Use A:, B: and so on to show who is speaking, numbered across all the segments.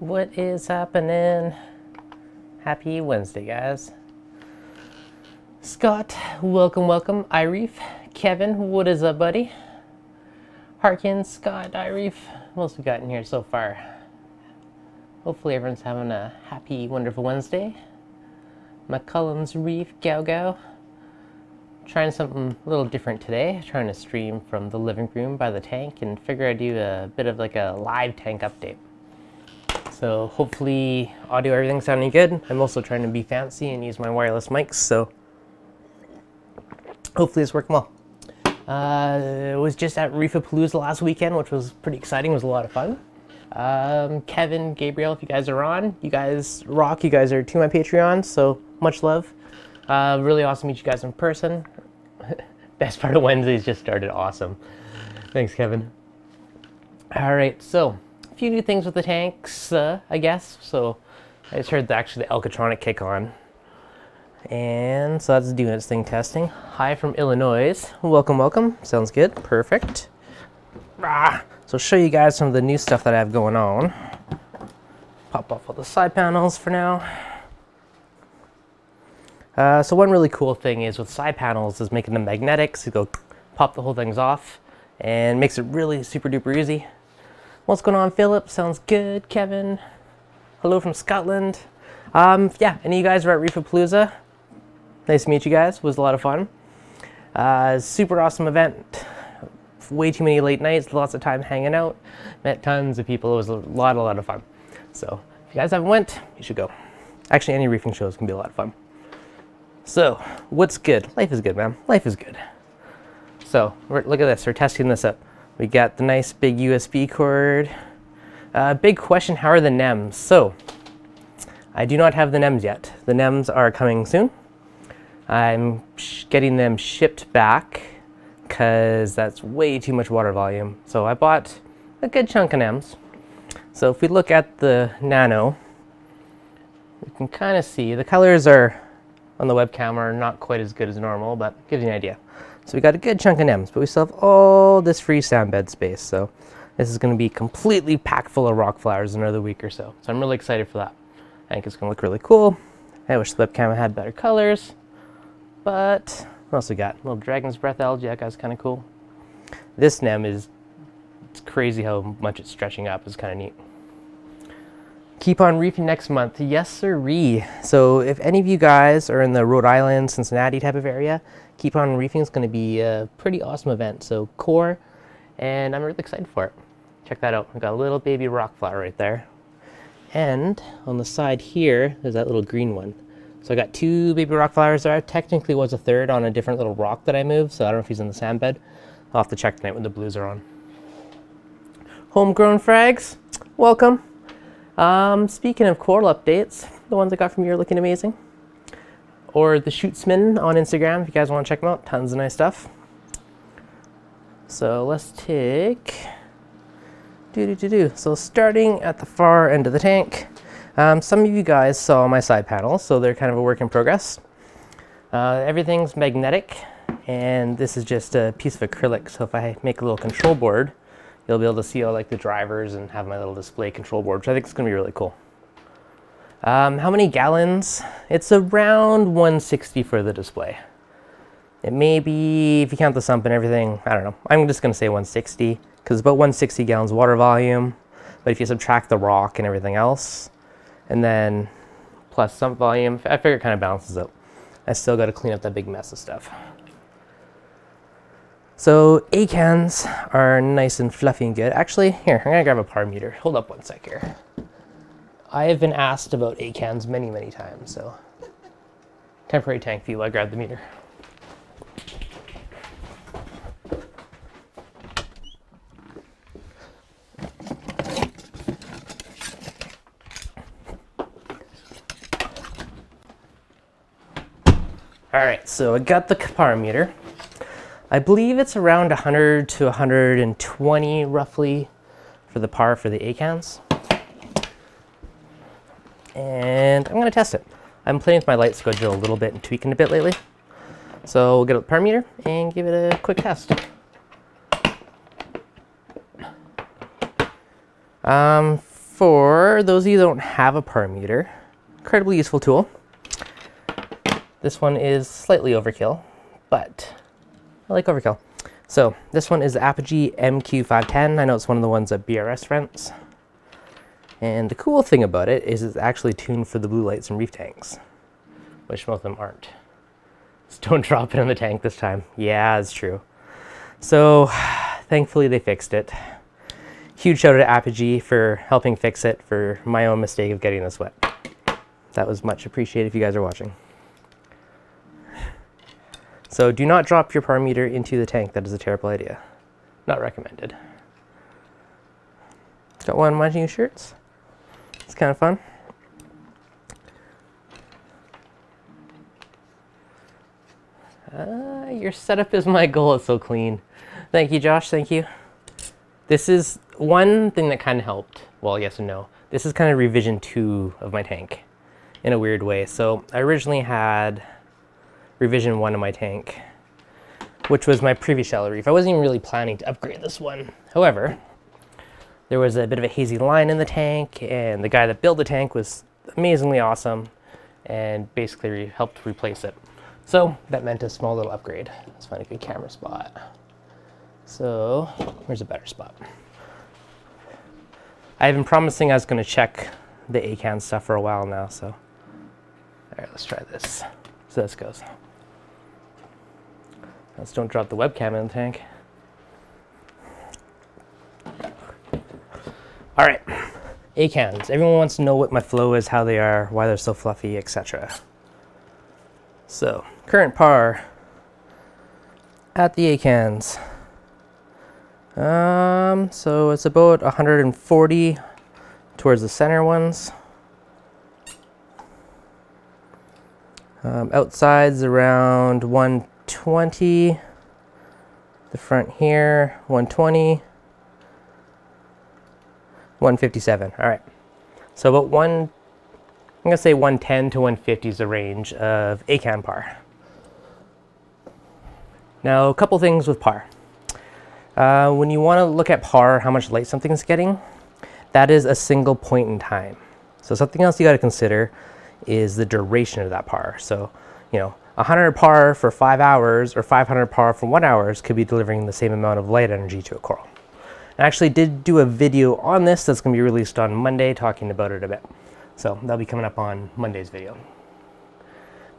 A: What is happening? Happy Wednesday, guys. Scott, welcome, welcome. Ireef, Kevin, what is up, buddy? Harkin, Scott, Ireef. What else we got in here so far? Hopefully everyone's having a happy, wonderful Wednesday. McCullum's Reef, Gao Gao. Trying something a little different today. Trying to stream from the living room by the tank and figure I'd do a bit of like a live tank update. So hopefully audio, everything's sounding good. I'm also trying to be fancy and use my wireless mics, so hopefully it's working well. Uh, was just at Reefapalooza last weekend, which was pretty exciting. It was a lot of fun. Um, Kevin, Gabriel, if you guys are on, you guys rock. You guys are to my Patreon, so much love. Uh, really awesome to meet you guys in person. Best part of Wednesdays just started. Awesome. Thanks, Kevin. All right, so few new things with the tanks, uh, I guess. So I just heard the, actually the Alkatronic kick on. And so that's doing its thing testing. Hi from Illinois. Welcome, welcome. Sounds good. Perfect. Ah, so show you guys some of the new stuff that I have going on. Pop off all the side panels for now. Uh, so one really cool thing is with side panels is making them magnetic. So you go pop the whole things off and makes it really super duper easy. What's going on, Philip? Sounds good. Kevin. Hello from Scotland. Um, yeah, any of you guys were at Reefapalooza? Nice to meet you guys. Was a lot of fun. Uh, super awesome event. Way too many late nights, lots of time hanging out. Met tons of people. It was a lot, a lot of fun. So if you guys haven't went, you should go. Actually, any reefing shows can be a lot of fun. So, what's good? Life is good, man. Life is good. So, look at this. We're testing this up. We got the nice big USB cord. Uh, big question, how are the NEMs? So, I do not have the NEMs yet. The NEMs are coming soon. I'm getting them shipped back because that's way too much water volume. So I bought a good chunk of NEMs. So if we look at the Nano, we can kind of see the colors are on the webcam are not quite as good as normal, but gives you an idea. So we got a good chunk of NEMs, but we still have all this free sound bed space. So this is going to be completely packed full of rock flowers in another week or so. So I'm really excited for that. I think it's going to look really cool. I wish the webcam had better colors. But what else we got? A little Dragon's Breath algae. That guy's kind of cool. This NEM is it's crazy how much it's stretching up. It's kind of neat. Keep on reefing next month. Yes, sirree. So if any of you guys are in the Rhode Island, Cincinnati type of area, Keep on Reefing is going to be a pretty awesome event. So core, and I'm really excited for it. Check that out. We've got a little baby rock flower right there. And on the side here, there's that little green one. So I got two baby rock flowers there. Technically was a third on a different little rock that I moved, so I don't know if he's in the sand bed. I'll have to check tonight when the blues are on. Homegrown frags, welcome. Um, speaking of coral updates, the ones I got from you are looking amazing. Or the Shootsman on Instagram if you guys want to check them out. Tons of nice stuff. So let's take, do do do do. So starting at the far end of the tank, um, some of you guys saw my side panels, so they're kind of a work in progress. Uh, everything's magnetic, and this is just a piece of acrylic. So if I make a little control board, you'll be able to see all like the drivers and have my little display control board, which I think is going to be really cool. Um, how many gallons? It's around 160 for the display. It may be, if you count the sump and everything, I don't know. I'm just going to say 160 because it's about 160 gallons water volume. But if you subtract the rock and everything else, and then plus some volume. I figure it kind of balances out. I still got to clean up that big mess of stuff. So A acans are nice and fluffy and good. Actually, here, I'm gonna grab a par meter. Hold up one sec here. I have been asked about acans many, many times, so temporary tank view, I grabbed the meter. All right, so I got the par meter. I believe it's around 100 to 120 roughly for the par for the acans. And I'm gonna test it. I'm playing with my light schedule a little bit and tweaking a bit lately. So we'll get a par meter and give it a quick test. Um, for those of you that don't have a par meter, incredibly useful tool. This one is slightly overkill, but I like overkill. So this one is Apogee MQ510. I know it's one of the ones that BRS rents. And the cool thing about it is it's actually tuned for the blue lights and reef tanks, which most of them aren't. Just don't drop it in the tank this time. Yeah, it's true. So thankfully they fixed it. Huge shout out to Apogee for helping fix it for my own mistake of getting this wet. That was much appreciated if you guys are watching. So do not drop your par meter into the tank. That is a terrible idea. Not recommended. Got one new shirts. It's kind of fun. Uh, your setup is my goal. It's so clean. Thank you, Josh. Thank you. This is one thing that kind of helped. Well, yes and no. This is kind of revision two of my tank in a weird way. So I originally had revision one of my tank, which was my previous shallow reef. I wasn't even really planning to upgrade this one. However, there was a bit of a hazy line in the tank and the guy that built the tank was amazingly awesome and basically re helped replace it. So that meant a small little upgrade. Let's find a good camera spot. So where's a better spot? I've been promising I was going to check the ACAN stuff for a while now, so. All right, let's try this. So this goes. Let's don't drop the webcam in the tank. All right, ACANs. Everyone wants to know what my flow is, how they are, why they're so fluffy, etc. So, current par at the ACANs. Um, so it's about 140 towards the center ones. Um, outside's around 120. The front here, 120. 157. All right. So about one, I'm going to say 110 to 150 is the range of ACAN par. Now, a couple things with par. Uh, when you want to look at par, how much light something's getting, that is a single point in time. So something else you got to consider is the duration of that par. So, you know, 100 par for five hours or 500 par for one hours could be delivering the same amount of light energy to a coral. I actually did do a video on this that's going to be released on Monday talking about it a bit. So that'll be coming up on Monday's video.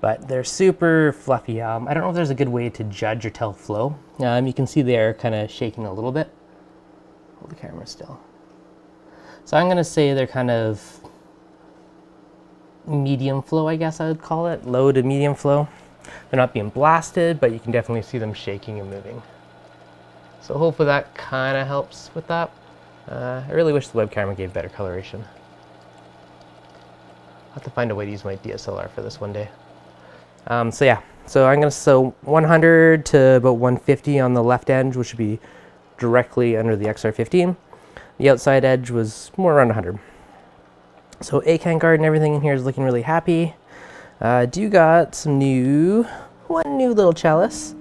A: But they're super fluffy. Um, I don't know if there's a good way to judge or tell flow. Um, you can see they're kind of shaking a little bit. Hold the camera still. So I'm going to say they're kind of medium flow, I guess I would call it. Low to medium flow. They're not being blasted, but you can definitely see them shaking and moving. So hopefully that kind of helps with that. Uh, I really wish the web camera gave better coloration. I'll have to find a way to use my DSLR for this one day. Um, so yeah, so I'm gonna so 100 to about 150 on the left edge, which would be directly under the XR15. The outside edge was more around 100. So ACAN guard and everything in here is looking really happy. Uh, do got some new, one new little chalice.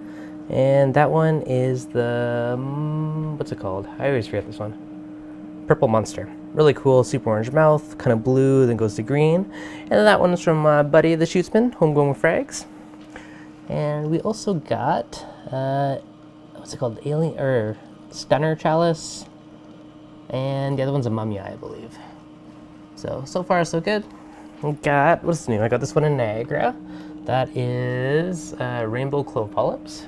A: And that one is the, um, what's it called? I always forget this one. Purple Monster. Really cool, super orange mouth, kind of blue, then goes to green. And that one's from uh, Buddy the Shootsman, Homegrown with Frags. And we also got, uh, what's it called? Alien, or Stunner Chalice. And the other one's a Mummy Eye, I believe. So, so far so good. We got, what's new? I got this one in Niagara. That is uh, Rainbow Clove Polyps.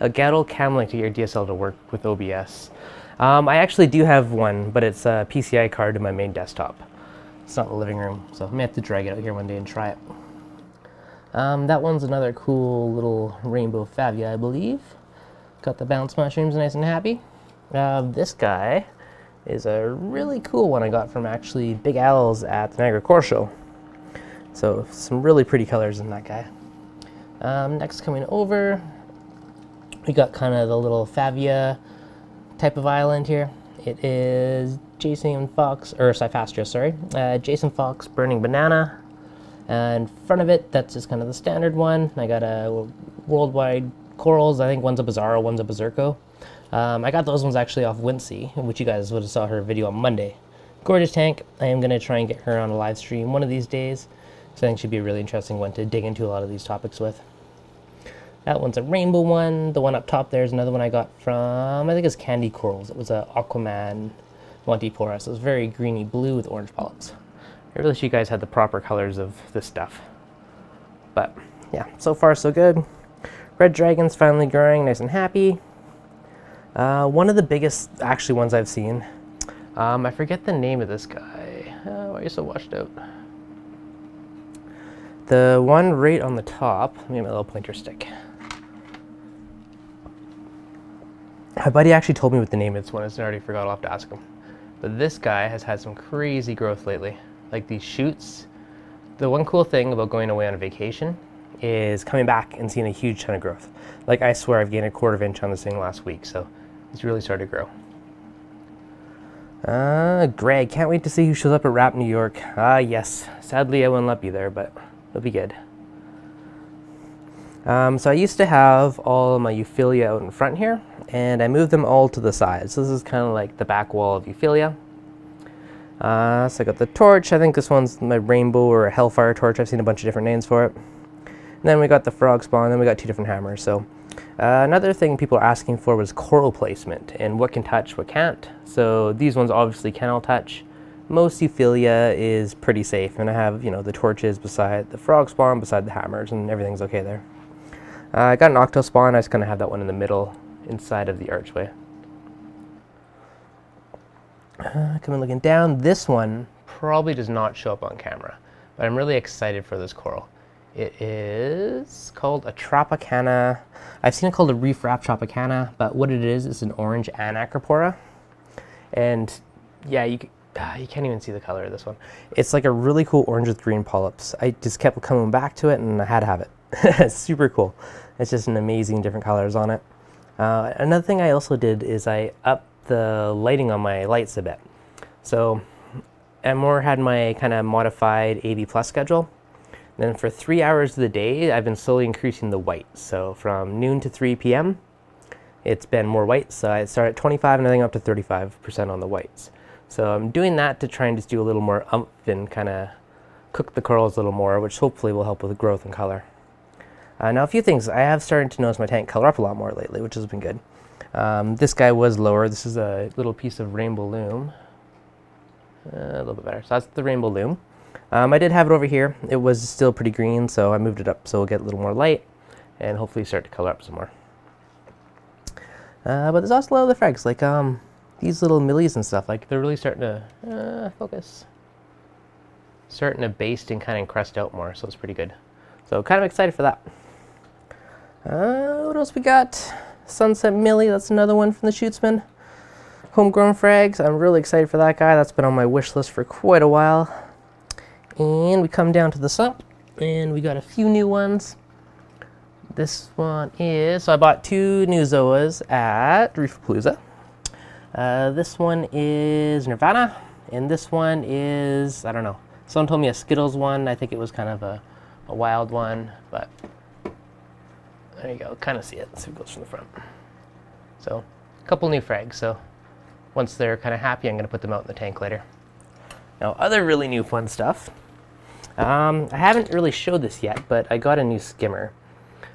A: Elgato Cam Link to your DSL to work with OBS. Um, I actually do have one, but it's a PCI card to my main desktop. It's not the living room, so I may have to drag it out here one day and try it. Um, that one's another cool little rainbow favia, I believe. Got the bounce mushrooms nice and happy. Uh, this guy is a really cool one I got from actually Big Al's at the Niagara Coral Show. So some really pretty colors in that guy. Um, next coming over, we got kind of the little Favia type of island here. It is Jason Fox, or Cyphastrea, sorry. Uh, Jason Fox Burning Banana. And in front of it, that's just kind of the standard one. I got a worldwide corals. I think one's a Bizarro, one's a Berserko. Um, I got those ones actually off Wincy, which you guys would have saw her video on Monday. Gorgeous tank. I am going to try and get her on a live stream one of these days. So I think she'd be a really interesting one to dig into a lot of these topics with. That one's a rainbow one. The one up top there is another one I got from, I think it's Candy Corals. It was a Aquaman Montipora. So it's very greeny blue with orange polyps. I really wish you guys had the proper colors of this stuff. But yeah, so far so good. Red Dragon's finally growing nice and happy. Uh, one of the biggest, actually, ones I've seen. Um, I forget the name of this guy. Uh, why are you so washed out? The one right on the top, let me get my little pointer stick. My buddy actually told me what the name of this one is, I already forgot, I'll have to ask him. But this guy has had some crazy growth lately. Like these shoots. The one cool thing about going away on a vacation is coming back and seeing a huge ton of growth. Like I swear I've gained a quarter of an inch on this thing last week, so it's really started to grow. Uh, Greg, can't wait to see who shows up at Rap New York. Ah, uh, yes. Sadly, I not let be there, but it'll be good. Um, so I used to have all my Euphyllia out in front here, and I moved them all to the side. So this is kind of like the back wall of Euphyllia. Uh, so I got the torch. I think this one's my rainbow or hellfire torch. I've seen a bunch of different names for it. And then we got the frog spawn, then we got two different hammers. So uh, another thing people are asking for was coral placement and what can touch, what can't. So these ones obviously can all touch. Most Euphyllia is pretty safe, and I have you know the torches beside the frog spawn, beside the hammers, and everything's okay there. Uh, I got an octo spawn. I just kind of have that one in the middle, inside of the archway. Uh, coming looking down, this one probably does not show up on camera, but I'm really excited for this coral. It is called a Tropicana. I've seen it called a reef wrap Tropicana, but what it is is an orange Anacropora. And yeah, you, uh, you can't even see the color of this one. It's like a really cool orange with green polyps. I just kept coming back to it and I had to have it. it's super cool. It's just an amazing different colors on it. Uh, another thing I also did is I upped the lighting on my lights a bit. So I more had my kind of modified AV plus schedule. Then for three hours of the day, I've been slowly increasing the white. So from noon to 3 p.m., it's been more white. So I start at 25 and I think up to 35% on the whites. So I'm doing that to try and just do a little more umph and kind of cook the corals a little more, which hopefully will help with growth and color. Uh, now a few things. I have started to notice my tank color up a lot more lately, which has been good. Um, this guy was lower. This is a little piece of rainbow loom. Uh, a little bit better. So that's the rainbow loom. Um, I did have it over here. It was still pretty green, so I moved it up so it'll get a little more light and hopefully start to color up some more. Uh, but there's also a lot of the frags, like um, these little millies and stuff. Like they're really starting to uh, focus, starting to baste and kind of crust out more. So it's pretty good. So kind of excited for that. Uh, what else we got? Sunset Millie. That's another one from the Shootsman. Homegrown frags. I'm really excited for that guy. That's been on my wish list for quite a while. And we come down to the sump, and we got a few new ones. This one is, so I bought two new Zoas at Reefapalooza. Uh, this one is Nirvana, and this one is, I don't know, someone told me a Skittles one. I think it was kind of a, a wild one, but there you go, kind of see it. So it goes from the front. So, a couple new frags. So, once they're kind of happy, I'm going to put them out in the tank later. Now, other really new fun stuff um, I haven't really showed this yet, but I got a new skimmer.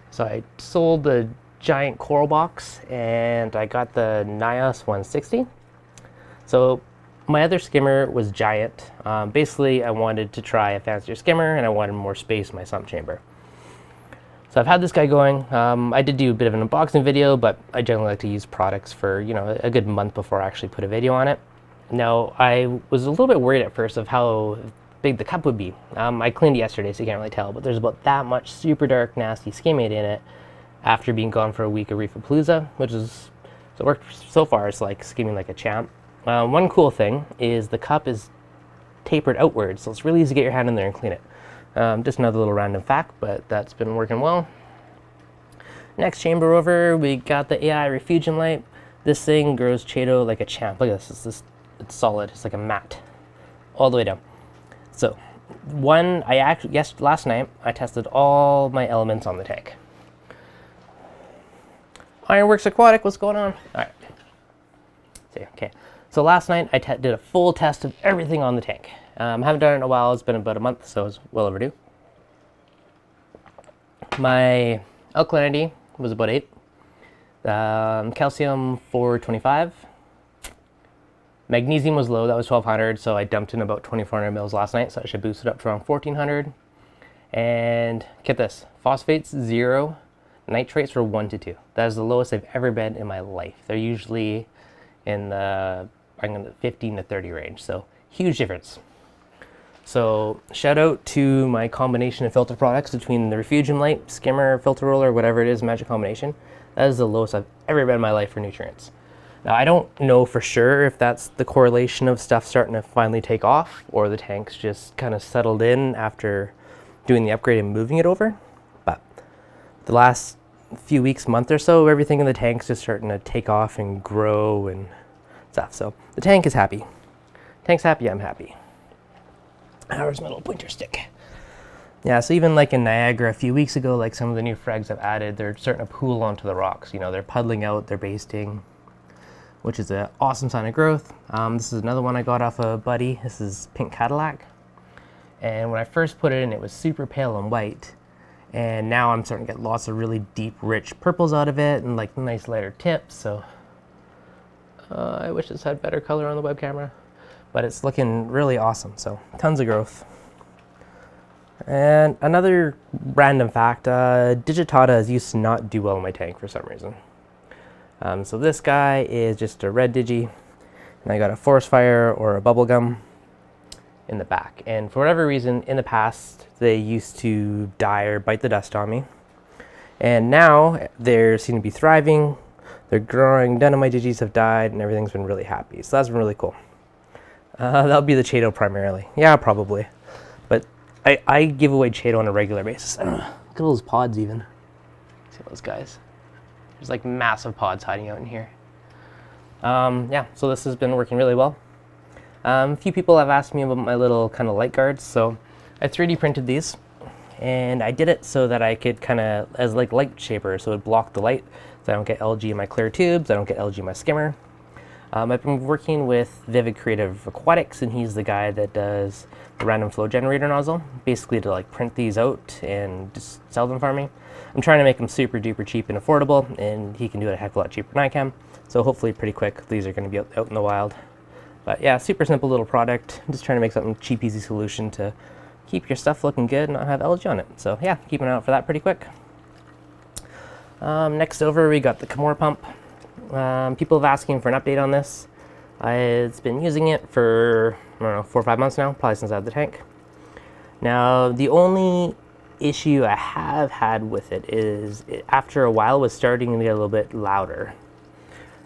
A: So I sold the giant coral box and I got the Nyos 160. So my other skimmer was giant. Um, basically, I wanted to try a fancier skimmer and I wanted more space in my sump chamber. So I've had this guy going. Um, I did do a bit of an unboxing video, but I generally like to use products for you know a good month before I actually put a video on it. Now I was a little bit worried at first of how big the cup would be. Um, I cleaned it yesterday, so you can't really tell, but there's about that much super dark, nasty skimmate in it after being gone for a week of Reefapalooza, which is, so it worked so far, it's like skimming like a champ. Uh, one cool thing is the cup is tapered outward, so it's really easy to get your hand in there and clean it. Um, just another little random fact, but that's been working well. Next chamber over, we got the AI Refugium light. This thing grows Chaeto like a champ. Look at this, it's, this, it's solid, it's like a mat all the way down. So one, I actually, yes, last night I tested all my elements on the tank. Ironworks Aquatic, what's going on? All right. See, okay. So last night I did a full test of everything on the tank. Um, haven't done it in a while. It's been about a month, so it's well overdue. My alkalinity was about 8. Um, calcium 425. Magnesium was low, that was 1200, so I dumped in about 2400 mils last night, so I should boost it up to around 1400. And get this, phosphates zero, nitrates were one to two. That is the lowest I've ever been in my life. They're usually in the I'm to 15 to 30 range, so huge difference. So shout out to my combination of filter products between the Refugium Light, skimmer, filter roller, whatever it is, magic combination. That is the lowest I've ever been in my life for nutrients. Now I don't know for sure if that's the correlation of stuff starting to finally take off or the tank's just kind of settled in after doing the upgrade and moving it over. But the last few weeks, month or so, everything in the tank's just starting to take off and grow and stuff. So the tank is happy. Tank's happy, I'm happy. Where's my little pointer stick? Yeah, so even like in Niagara a few weeks ago, like some of the new frags I've added, they're starting to pool onto the rocks. You know, they're puddling out, they're basting, which is an awesome sign of growth. Um, this is another one I got off a buddy. This is Pink Cadillac. And when I first put it in, it was super pale and white. And now I'm starting to get lots of really deep, rich purples out of it and like nice lighter tips. So uh, I wish this had better color on the web camera, but it's looking really awesome. So tons of growth. And another random fact, uh, Digitata used to not do well in my tank for some reason. Um, so this guy is just a red Digi, and I got a forest fire or a bubble gum in the back. And for whatever reason, in the past, they used to die or bite the dust on me. And now they seem to be thriving, they're growing, none of my digis have died, and everything's been really happy. So that's been really cool. Uh, that'll be the Chaeto primarily. Yeah, probably. But I, I give away Chaeto on a regular basis. Look at all those pods even. See those guys? There's like massive pods hiding out in here. Um, yeah, so this has been working really well. Um, a few people have asked me about my little kind of light guards, so I 3D printed these and I did it so that I could kind of, as like light shaper, so it blocked the light so I don't get LG in my clear tubes, I don't get LG in my skimmer. Um, I've been working with Vivid Creative Aquatics, and he's the guy that does the random flow generator nozzle, basically to like print these out and just sell them for me. I'm trying to make them super duper cheap and affordable, and he can do it a heck of a lot cheaper than I can. So hopefully pretty quick, these are going to be out, out in the wild. But yeah, super simple little product. I'm just trying to make something cheap, easy solution to keep your stuff looking good and not have algae on it. So yeah, keep an eye out for that pretty quick. Um, next over, we got the Kamoer pump. Um, people have asking for an update on this. I've been using it for, I don't know, four or five months now, probably since I had the tank. Now, the only issue I have had with it is it, after a while was starting to get a little bit louder.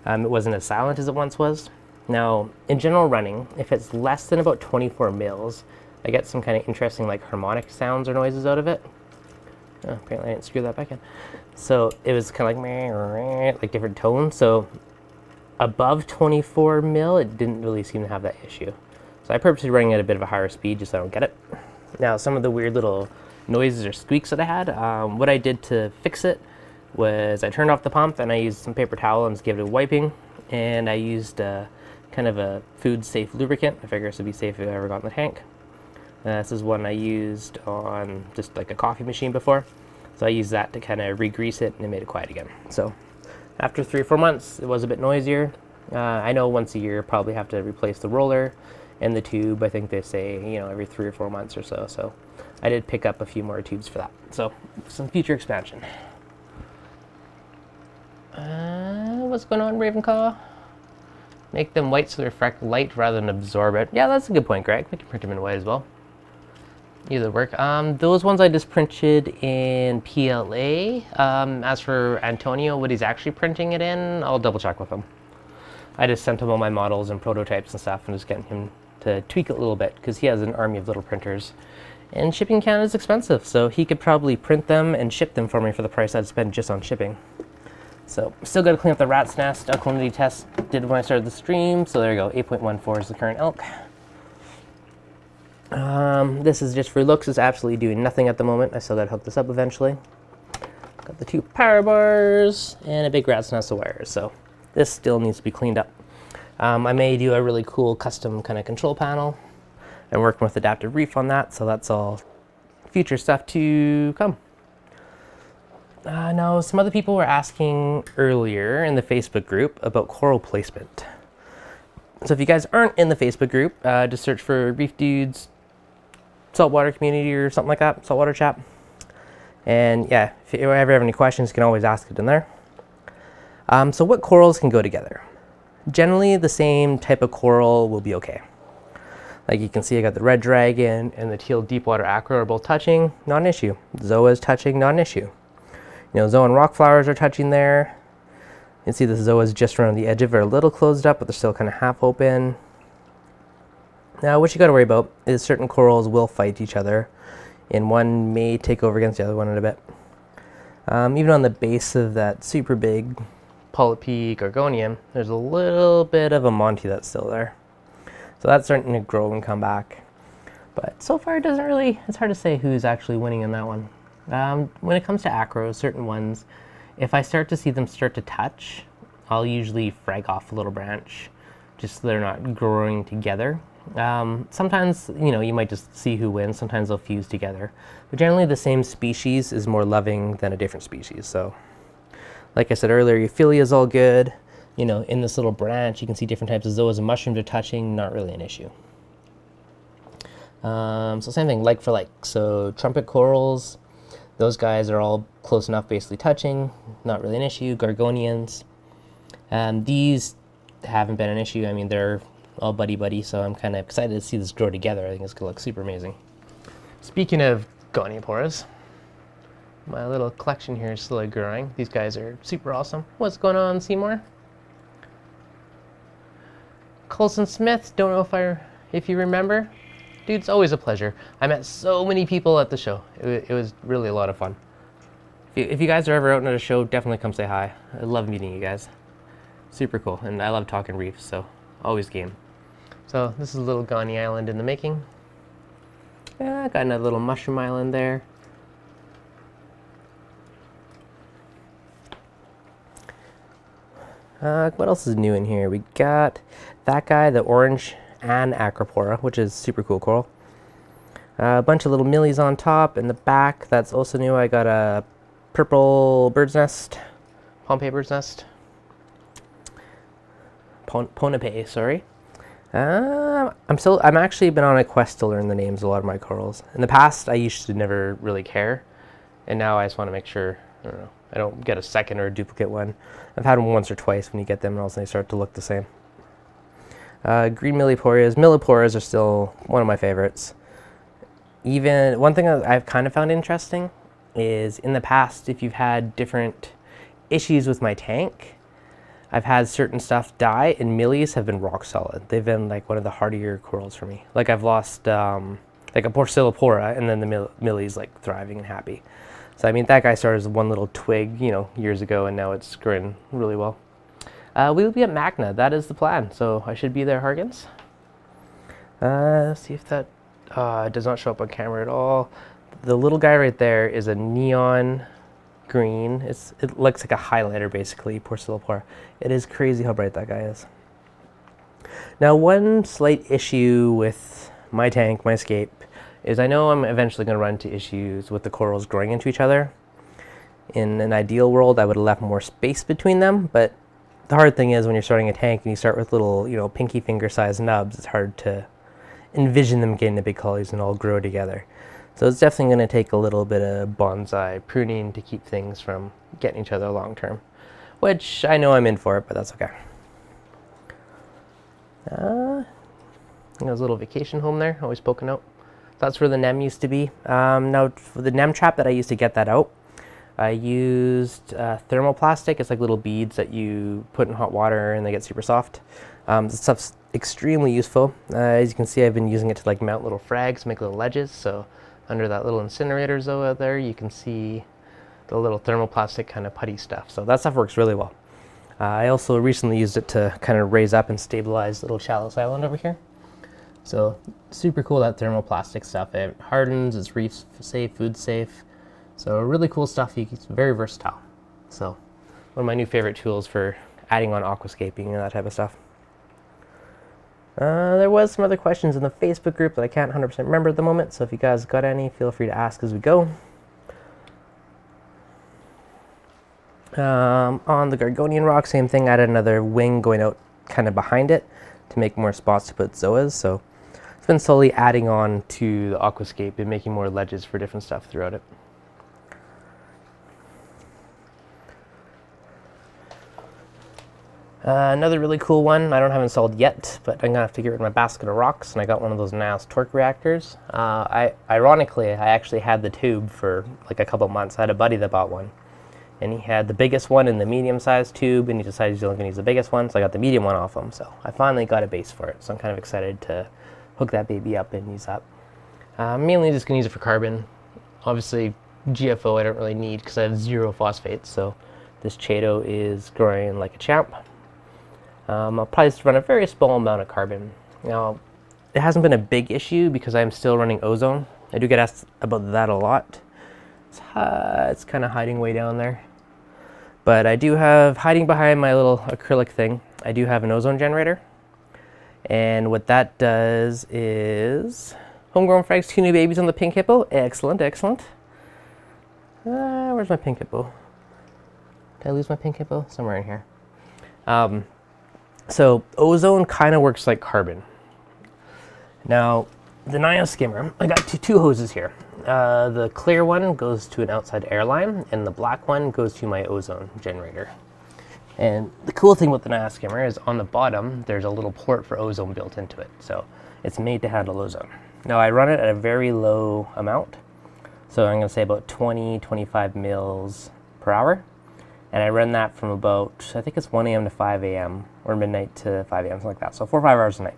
A: Um, it wasn't as silent as it once was. Now, in general running, if it's less than about 24 mils, I get some kind of interesting like harmonic sounds or noises out of it. Oh, apparently I didn't screw that back in. So it was kind of like, like different tones. So above 24 mil, it didn't really seem to have that issue. So I purposely running at a bit of a higher speed just so I don't get it. Now some of the weird little noises or squeaks that I had, um, what I did to fix it was I turned off the pump and I used some paper towel and just gave it a wiping. And I used uh, kind of a food safe lubricant. I figure this would be safe if I ever got in the tank. Uh, this is one I used on just like a coffee machine before. So I used that to kind of re-grease it and it made it quiet again. So after three or four months, it was a bit noisier. Uh, I know once a year probably have to replace the roller and the tube. I think they say, you know, every three or four months or so. So I did pick up a few more tubes for that. So some future expansion. Uh, what's going on, Ravenclaw? Make them white so they reflect light rather than absorb it. Yeah, that's a good point, Greg. We can print them in white as well. Either work. Um, those ones I just printed in PLA. Um, as for Antonio, what he's actually printing it in, I'll double check with him. I just sent him all my models and prototypes and stuff and just getting him to tweak it a little bit because he has an army of little printers. And shipping Canada is expensive, so he could probably print them and ship them for me for the price I'd spend just on shipping. So still got to clean up the rat's nest. Alkalinity test did when I started the stream, so there you go. 8.14 is the current elk. Um, this is just for looks. It's absolutely doing nothing at the moment. I still got to hook this up eventually. Got the two power bars and a big rat's nest of wires. So this still needs to be cleaned up. Um, I may do a really cool custom kind of control panel. I'm working with Adaptive Reef on that, so that's all future stuff to come. Uh, now, some other people were asking earlier in the Facebook group about coral placement. So if you guys aren't in the Facebook group, uh, just search for Reef Dudes Saltwater Community or something like that, Saltwater Chat. And yeah, if you ever have any questions, you can always ask it in there. Um, so what corals can go together? Generally, the same type of coral will be okay. Like you can see, I got the red dragon and the teal deepwater acro are both touching, not an issue. Zoa is touching, not an issue. You know, Zoa and rock flowers are touching there. You can see the Zoa is just around the edge of it, a little closed up, but they're still kind of half open. Now, what you got to worry about is certain corals will fight each other, and one may take over against the other one in a bit. Um, even on the base of that super big polyp gorgonian, there's a little bit of a Monty that's still there. So that's starting to grow and come back. But so far it doesn't really, it's hard to say who's actually winning in that one. Um, when it comes to acros, certain ones, if I start to see them start to touch, I'll usually frag off a little branch just so they're not growing together. Um, sometimes, you know, you might just see who wins. Sometimes they'll fuse together. But generally the same species is more loving than a different species. So like I said earlier, Euphyllia is all good you know, in this little branch, you can see different types of zoas and mushrooms are touching, not really an issue. Um, so same thing, like for like. So trumpet corals, those guys are all close enough basically touching, not really an issue. Gorgonians, um, these haven't been an issue. I mean, they're all buddy-buddy, so I'm kind of excited to see this grow together. I think it's going to look super amazing. Speaking of Gonioporas, my little collection here is slowly growing. These guys are super awesome. What's going on, Seymour? Colson Smith, don't know if I, if you remember. Dude, it's always a pleasure. I met so many people at the show. It, it was really a lot of fun. If you, if you guys are ever out at a show, definitely come say hi. I love meeting you guys. Super cool, and I love talking reefs, so always game. So this is a little Gani Island in the making. Yeah, got another little mushroom island there. Uh, what else is new in here? We got that guy, the orange and Acropora, which is super cool coral. Uh, a bunch of little millies on top. In the back, that's also new. I got a purple bird's nest, Pompey bird's nest. Pon Ponape, sorry. Uh, I'm still. I'm actually been on a quest to learn the names of a lot of my corals. In the past, I used to never really care, and now I just want to make sure. I don't know. I don't get a second or a duplicate one. I've had them once or twice when you get them and all of a sudden they start to look the same. Uh, green milliporias. Milliporias are still one of my favorites. Even one thing I've kind of found interesting is in the past, if you've had different issues with my tank, I've had certain stuff die and millies have been rock solid. They've been like one of the hardier corals for me. Like I've lost um, like a Pocillopora and then the mill millies like thriving and happy. So I mean, that guy started as one little twig, you know, years ago, and now it's growing really well. Uh, we will be at MACNA. That is the plan. So I should be there, Hargens. Uh, see if that uh, does not show up on camera at all. The little guy right there is a neon green. It's, it looks like a highlighter, basically, Pocillopora. It is crazy how bright that guy is. Now, one slight issue with my tank, my escape, is I know I'm eventually going to run into issues with the corals growing into each other. In an ideal world, I would have left more space between them, but the hard thing is when you're starting a tank and you start with little, you know, pinky finger sized nubs, it's hard to envision them getting to big collies and all grow together. So it's definitely going to take a little bit of bonsai pruning to keep things from getting each other long term, which I know I'm in for it, but that's okay. Uh, there's a little vacation home there, always poking out. That's where the NEM used to be. Um, now, for the NEM trap that I used to get that out, I used uh, thermoplastic. It's like little beads that you put in hot water and they get super soft. Um, this stuff's extremely useful. Uh, as you can see, I've been using it to like mount little frags, make little ledges. So under that little incinerator zoa there, you can see the little thermoplastic kind of putty stuff. So that stuff works really well. Uh, I also recently used it to kind of raise up and stabilize little Chalice Island over here. So super cool that thermoplastic stuff. It hardens, it's reef safe, food safe. So really cool stuff. It's very versatile. So one of my new favorite tools for adding on aquascaping and that type of stuff. Uh, there was some other questions in the Facebook group that I can't 100% remember at the moment, so if you guys got any, feel free to ask as we go. Um, on the Gorgonian rock, same thing, I added another wing going out kind of behind it to make more spots to put zoas, so it's been slowly adding on to the aquascape and making more ledges for different stuff throughout it. Uh, another really cool one I don't have installed yet, but I'm gonna have to get rid of my basket of rocks, and I got one of those Nyos torque reactors. Uh, I ironically, I actually had the tube for like a couple months. I had a buddy that bought one, and he had the biggest one in the medium-sized tube, and he decided he's only gonna use the biggest one, so I got the medium one off him. So I finally got a base for it, so I'm kind of excited to hook that baby up and use that. Uh, mainly just gonna use it for carbon. Obviously, GFO I don't really need because I have zero phosphates, so this Chaeto is growing like a champ. Um, I'll probably just run a very small amount of carbon. Now, it hasn't been a big issue because I'm still running ozone. I do get asked about that a lot. It's, uh, it's kind of hiding way down there. But I do have, hiding behind my little acrylic thing, I do have an ozone generator. And what that does is, homegrown frags, two new babies on the pink hippo. Excellent, excellent. Uh, where's my pink hippo? Did I lose my pink hippo? Somewhere in here. Um, so ozone kind of works like carbon. Now, the Nyos skimmer, I got two, two hoses here. Uh, the clear one goes to an outside air line, and the black one goes to my ozone generator. And the cool thing with the Nyos skimmer is on the bottom, there's a little port for ozone built into it. So it's made to handle ozone. Now I run it at a very low amount. So I'm gonna say about 20, 25 mils per hour. And I run that from about, I think it's 1 a.m. to 5 a.m. or midnight to 5 a.m., something like that. So four or five hours a night.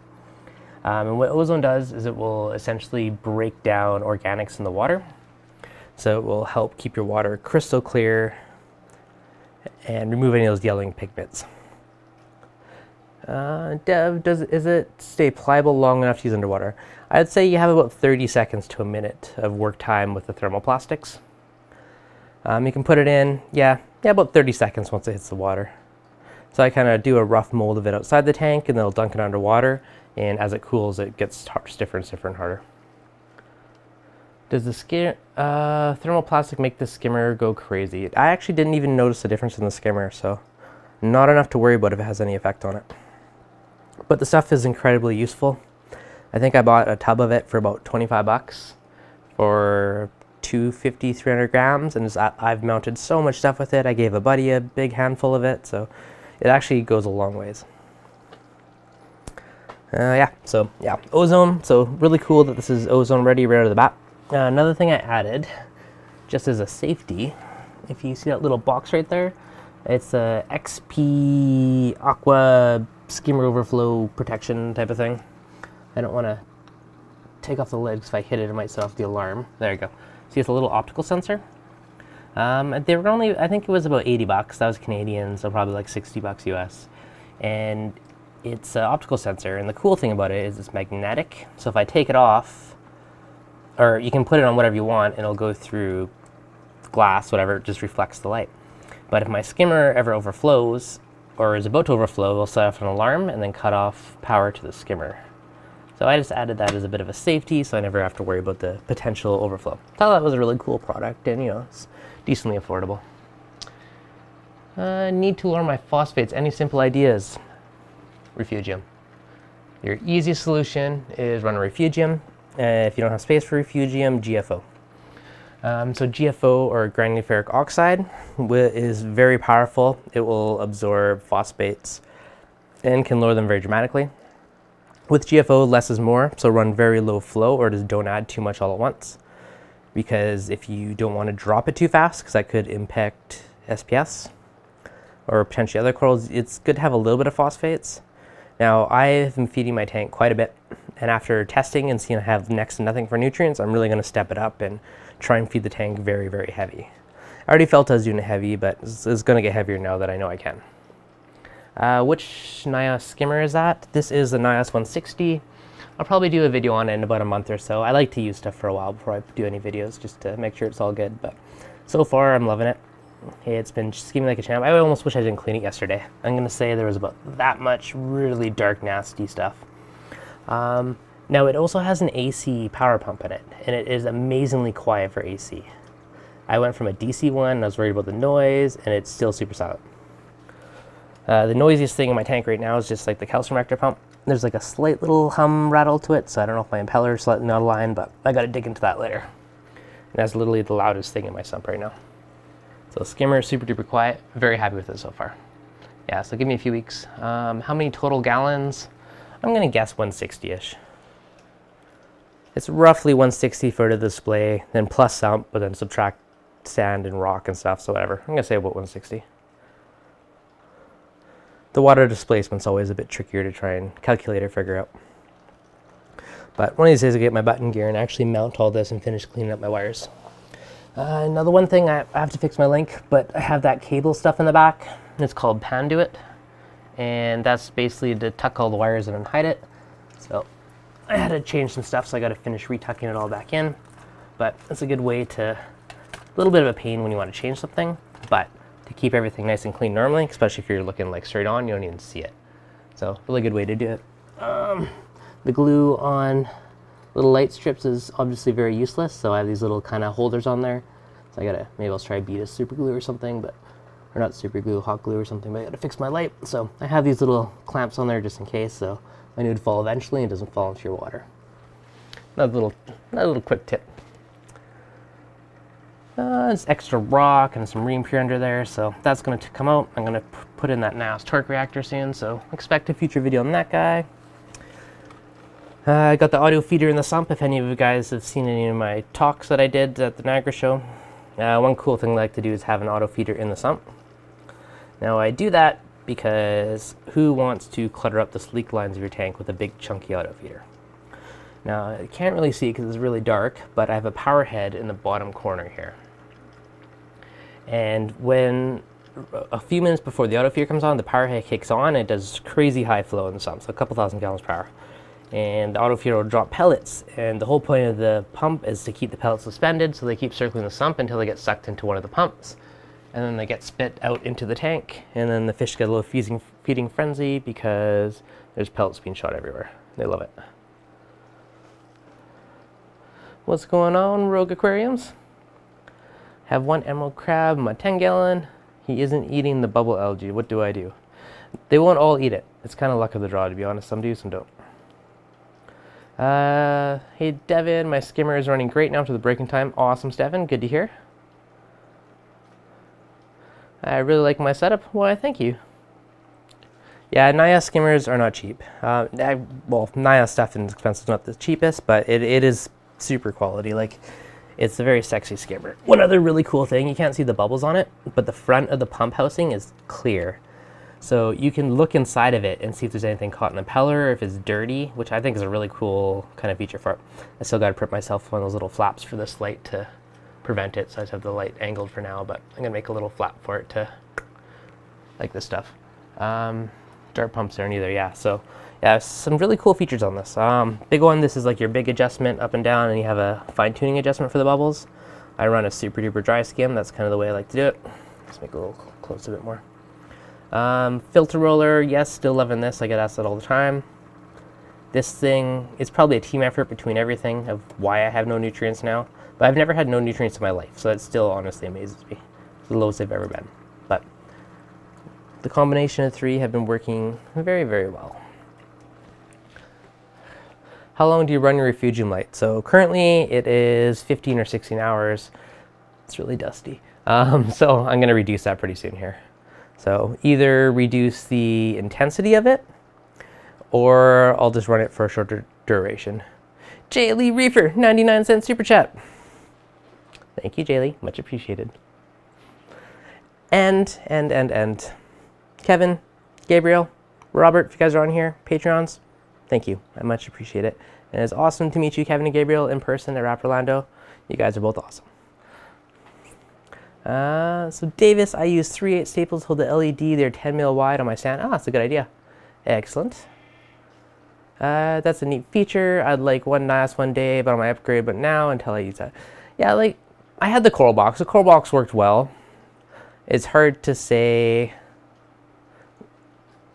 A: Um, and what ozone does is it will essentially break down organics in the water. So it will help keep your water crystal clear and remove any of those yellowing pigments. Uh, Dev, does is it stay pliable long enough to use underwater? I'd say you have about 30 seconds to a minute of work time with the thermoplastics. Um, you can put it in, yeah, yeah, about 30 seconds once it hits the water. So I kind of do a rough mold of it outside the tank and then I'll dunk it underwater and as it cools it gets stiffer and stiffer and harder. Does the skim uh, thermoplastic make the skimmer go crazy? I actually didn't even notice the difference in the skimmer, so not enough to worry about if it has any effect on it. But the stuff is incredibly useful. I think I bought a tub of it for about 25 bucks for 250, 300 grams, and I've mounted so much stuff with it. I gave a buddy a big handful of it, so it actually goes a long ways. Uh, yeah, so yeah, ozone. So really cool that this is ozone ready right out of the bat. Uh, another thing I added, just as a safety, if you see that little box right there, it's a XP Aqua skimmer overflow protection type of thing. I don't want to take off the lid because if I hit it, it might set off the alarm. There you go. See, it's a little optical sensor. Um, they were only, I think it was about 80 bucks. That was Canadian, so probably like 60 bucks US. And it's an optical sensor, and the cool thing about it is it's magnetic. So if I take it off, or you can put it on whatever you want, and it'll go through glass, whatever, it just reflects the light. But if my skimmer ever overflows, or is about to overflow, it'll set off an alarm and then cut off power to the skimmer. So I just added that as a bit of a safety so I never have to worry about the potential overflow. Thought that was a really cool product and you know, it's decently affordable. Uh, need to lower my phosphates. Any simple ideas? Refugium. Your easiest solution is run a refugium. Uh, if you don't have space for refugium, GFO. Um, so GFO or granular ferric oxide is very powerful. It will absorb phosphates and can lower them very dramatically. With GFO, less is more, so run very low flow or just don't add too much all at once. Because if you don't want to drop it too fast, because that could impact SPS or potentially other corals, it's good to have a little bit of phosphates. Now, I've been feeding my tank quite a bit, and after testing and seeing I have next to nothing for nutrients, I'm really going to step it up and try and feed the tank very, very heavy. I already felt I was doing it heavy, but it's, it's going to get heavier now that I know I can. Uh, which Nyos skimmer is that? This is the Nyos 160. I'll probably do a video on it in about a month or so. I like to use stuff for a while before I do any videos just to make sure it's all good. But so far, I'm loving it. It's been skimming like a champ. I almost wish I didn't clean it yesterday. I'm going to say there was about that much really dark, nasty stuff. Um, now it also has an AC power pump in it, and it is amazingly quiet for AC. I went from a DC one, and I was worried about the noise, and it's still super silent. Uh, the noisiest thing in my tank right now is just like the calcium reactor pump. There's like a slight little hum rattle to it, so I don't know if my impeller is slightly out of line, but I gotta dig into that later. And that's literally the loudest thing in my sump right now. So skimmer super duper quiet. Very happy with it so far. Yeah, so give me a few weeks. Um, how many total gallons? I'm gonna guess 160-ish. It's roughly 160 for the display, then plus sump, but then subtract sand and rock and stuff, so whatever. I'm gonna say about 160. The water displacement's always a bit trickier to try and calculate or figure out. But one of these days I'll get my button gear and actually mount all this and finish cleaning up my wires. Uh, another one thing, I, I have to fix my link, but I have that cable stuff in the back. It's called Panduit. And that's basically to tuck all the wires in and hide it. So I had to change some stuff, so I got to finish retucking it all back in. But it's a good way to, a little bit of a pain when you want to change something, but to keep everything nice and clean normally, especially if you're looking like straight on, you don't even see it. So really good way to do it. Um, the glue on little light strips is obviously very useless, so I have these little kind of holders on there. So I gotta, maybe I'll try beat a super glue or something, but, or not super glue, hot glue or something, but I gotta fix my light. So I have these little clamps on there just in case, so I knew it'd fall eventually and it doesn't fall into your water. Another little, another little quick tip. Uh, extra rock and some ream pure under there, so that's going to come out. I'm going to put in that Nyos Torq reactor soon, so expect a future video on that guy. Uh, I got the auto feeder in the sump, if any of you guys have seen any of my talks that I did at the Niagara show. Uh, one cool thing I like to do is have an auto feeder in the sump. Now I do that because who wants to clutter up the sleek lines of your tank with a big chunky auto feeder? Now I can't really see because it's really dark, but I have a power head in the bottom corner here. And when a few minutes before the auto feeder comes on, the power head kicks on, it does crazy high flow in the sump, so a couple thousand gallons per hour. And the auto feeder will drop pellets, and the whole point of the pump is to keep the pellets suspended so they keep circling the sump until they get sucked into one of the pumps. And then they get spit out into the tank, and then the fish get a little feeding, feeding frenzy because there's pellets being shot everywhere. They love it. What's going on, Rogue Aquariums? Have one emerald crab, my 10 gallon. He isn't eating the bubble algae. What do I do? They won't all eat it. It's kind of luck of the draw, to be honest. Some do, some don't. Uh, hey, Devin, my skimmer is running great now to the breaking time. Awesome, Stefan. Good to hear. I really like my setup. Why, thank you. Yeah, Nyos skimmers are not cheap. Uh, I, well, Nyos stuff is expensive, not the cheapest, but it, it is super quality. Like, it's a very sexy skimmer. One other really cool thing, you can't see the bubbles on it, but the front of the pump housing is clear. So you can look inside of it and see if there's anything caught in the impeller if it's dirty, which I think is a really cool kind of feature for it. I still got to prep myself one of those little flaps for this light to prevent it, so I just have the light angled for now, but I'm to make a little flap for it to, like this stuff. Um, dart pumps aren't either, yeah, so yeah, some really cool features on this. Um, big one, this is like your big adjustment up and down, and you have a fine tuning adjustment for the bubbles. I run a super duper dry skim. That's kind of the way I like to do it. Let's make it a little close a bit more. Um, filter roller, yes, still loving this. I get asked that all the time. This thing is probably a team effort between everything of why I have no nutrients now. But I've never had no nutrients in my life, so that still honestly amazes me. It's the lowest I've ever been. But the combination of three have been working very, very well. How long do you run your refugium light? So currently it is 15 or 16 hours. It's really dusty. Um, so I'm going to reduce that pretty soon here. So either reduce the intensity of it or I'll just run it for a shorter duration. Jay Lee Reefer, 99 cent super chat. Thank you, Jay Lee. Much appreciated. And, and, and, and. Kevin, Gabriel, Robert, if you guys are on here, Patreons, thank you. I much appreciate it. And it's awesome to meet you, Kevin and Gabriel, in person at Rapperlando. You guys are both awesome. Uh, so Davis, I use 3/8 staples hold the LED. They're 10 mil wide on my stand. Ah, that's a good idea. Excellent. Uh, that's a neat feature. I'd like one Nyos one day, but on my upgrade, but now until I use that. Yeah, like, I had the Coral Box. The Coral Box worked well. It's hard to say